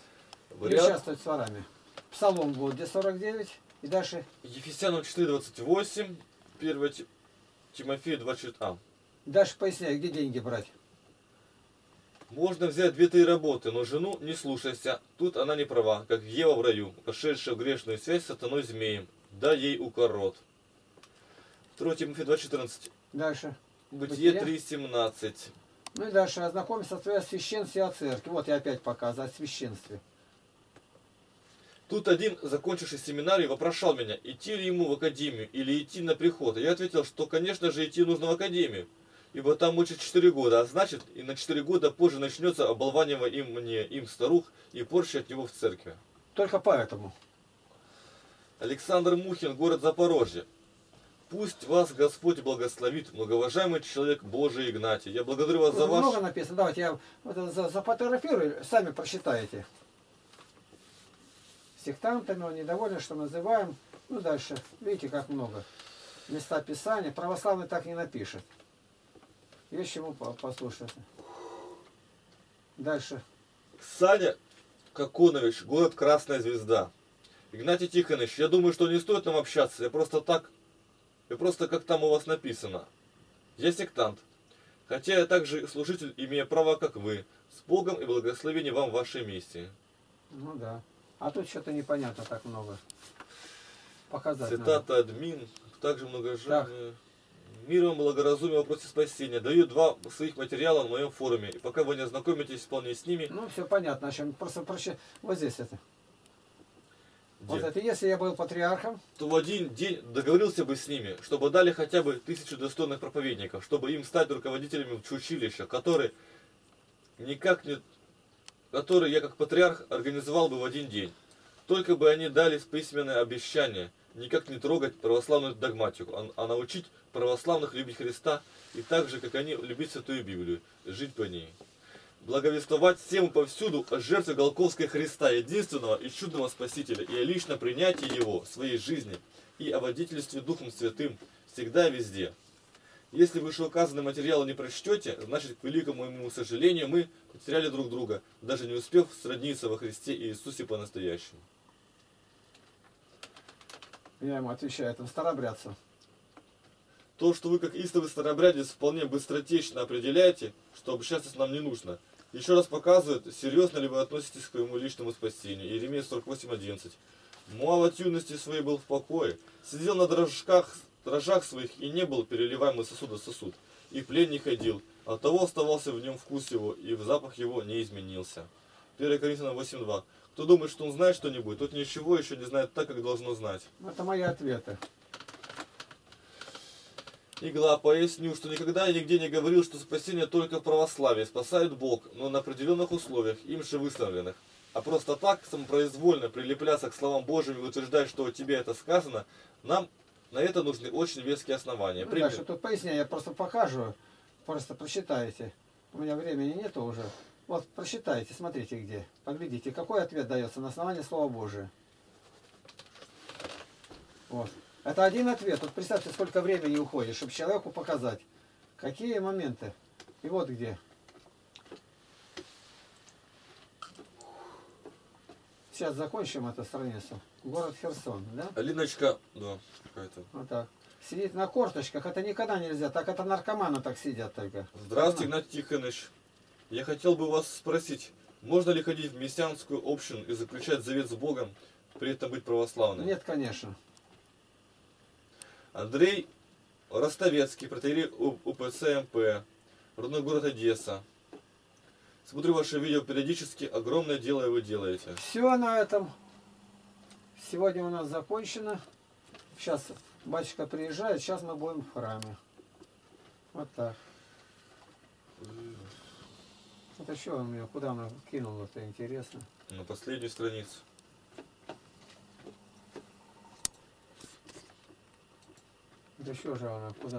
B: Вариант.
A: Участвуют с ворами. Псалом будет где 49. И дальше.
B: Ефесянам 4.28. 1 Тимофея 24. А.
A: Дальше поясняю, где деньги брать.
B: Можно взять две-три работы, но жену не слушайся. Тут она не права, как Ева в раю, пошедшая в грешную связь с сатаной змеем. Да ей укорот. 2 Тимофея 2.14.
A: Дальше.
B: Бытие
A: Бытие?
B: 3.17.
A: Ну и дальше. Ознакомиться с твоей священстве о церкви. Вот я опять показываю о священстве.
B: Тут один, закончивший семинарий, вопрошал меня, идти ли ему в академию или идти на приход. И я ответил, что, конечно же, идти нужно в академию, ибо там учат 4 года, а значит, и на 4 года позже начнется оболванивание им мне, им старух и порча от него в церкви.
A: Только поэтому.
B: Александр Мухин, город Запорожье. Пусть вас Господь благословит, многоуважаемый человек Божий Игнатий. Я благодарю вас за
A: Тут
B: ваш...
A: Много написано. Давайте я вот зафотографирую, сами прочитаете. Сектантами он недоволен, что называем. Ну дальше. Видите, как много. Места Писания. Православный так не напишет. Есть чему по- послушать. Дальше.
B: Саня Коконович, город Красная Звезда. Игнатий Тихонович, я думаю, что не стоит нам общаться. Я просто так... Я просто как там у вас написано. Я сектант. Хотя я также служитель, имея право, как вы. С Богом и благословением вам в вашей миссии.
A: Ну да. А тут что-то непонятно так много. Показать надо.
B: Цитата админ. также многоженные. Мир вам благоразумие в вопросе спасения. Даю два своих материала на моем форуме. И пока вы не ознакомитесь вполне с ними,
A: Ну, все понятно, о чем. Просто проще. Вот здесь это. Вот это, если я был патриархом,
B: то в один день договорился бы с ними, чтобы дали хотя бы тысячу достойных проповедников, чтобы им стать руководителями училища, которые никак не... которые я как патриарх организовал бы в один день. Только бы они дали письменное обещание никак не трогать православную догматику, а, а научить православных любить Христа и так же, как они, любить Святую Библию, жить по ней. Благовествовать всем повсюду о жертве Голковской Христа, единственного и чудного Спасителя, и о личном принятии Его в своей жизни, и о водительстве Духом Святым, всегда и везде. Если вышеуказанные материалы не прочтете, значит, к великому моему сожалению, мы потеряли друг друга, даже не успев сродниться во Христе и Иисусе по-настоящему.
A: я ему отвечаю, это старобрядцу.
B: То, что вы как истовый старобрядец вполне быстротечно определяете, что общаться с нам не нужно, еще раз показывает, серьезно ли вы относитесь к своему личному спасению. Иеремия 48.11. Муав от юности своей был в покое, сидел на дрожках, дрожжах своих и не был переливаемый сосуда сосуд, и плен не ходил, от того оставался в нем вкус его, и в запах его не изменился. 1 Коринфянам 8.2. Кто думает, что он знает что-нибудь, тот ничего еще не знает так, как должно знать.
A: Это мои ответы.
B: Игла поясню, что никогда и нигде не говорил, что спасение только в православии спасает Бог, но на определенных условиях, им же выставленных. А просто так, самопроизвольно прилепляться к словам Божьим и утверждать, что тебе это сказано, нам на это нужны очень веские основания.
A: Ну,
B: Пример.
A: дальше тут поясняю, я просто покажу, просто прочитаете. У меня времени нету уже. Вот прочитайте, смотрите где. Поглядите, какой ответ дается на основании Слова Божия. Вот. Это один ответ. Вот представьте, сколько времени уходит, чтобы человеку показать, какие моменты. И вот где. Сейчас закончим эту страницу. Город Херсон, да?
B: Алиночка, да, какая-то.
A: Вот так. Сидит на корточках, это никогда нельзя. Так это наркоманы так сидят только.
B: Здравствуйте, Игнатий Тихонович. Я хотел бы вас спросить, можно ли ходить в мессианскую общину и заключать завет с Богом, при этом быть православным?
A: Нет, конечно.
B: Андрей Ростовецкий, протеерей УПЦ МП, родной город Одесса. Смотрю ваше видео периодически, огромное дело вы делаете.
A: Все на этом. Сегодня у нас закончено. Сейчас батюшка приезжает, сейчас мы будем в храме. Вот так. Это что он меня, куда он кинул, это интересно.
B: На последнюю страницу.
A: Это что же она, куда?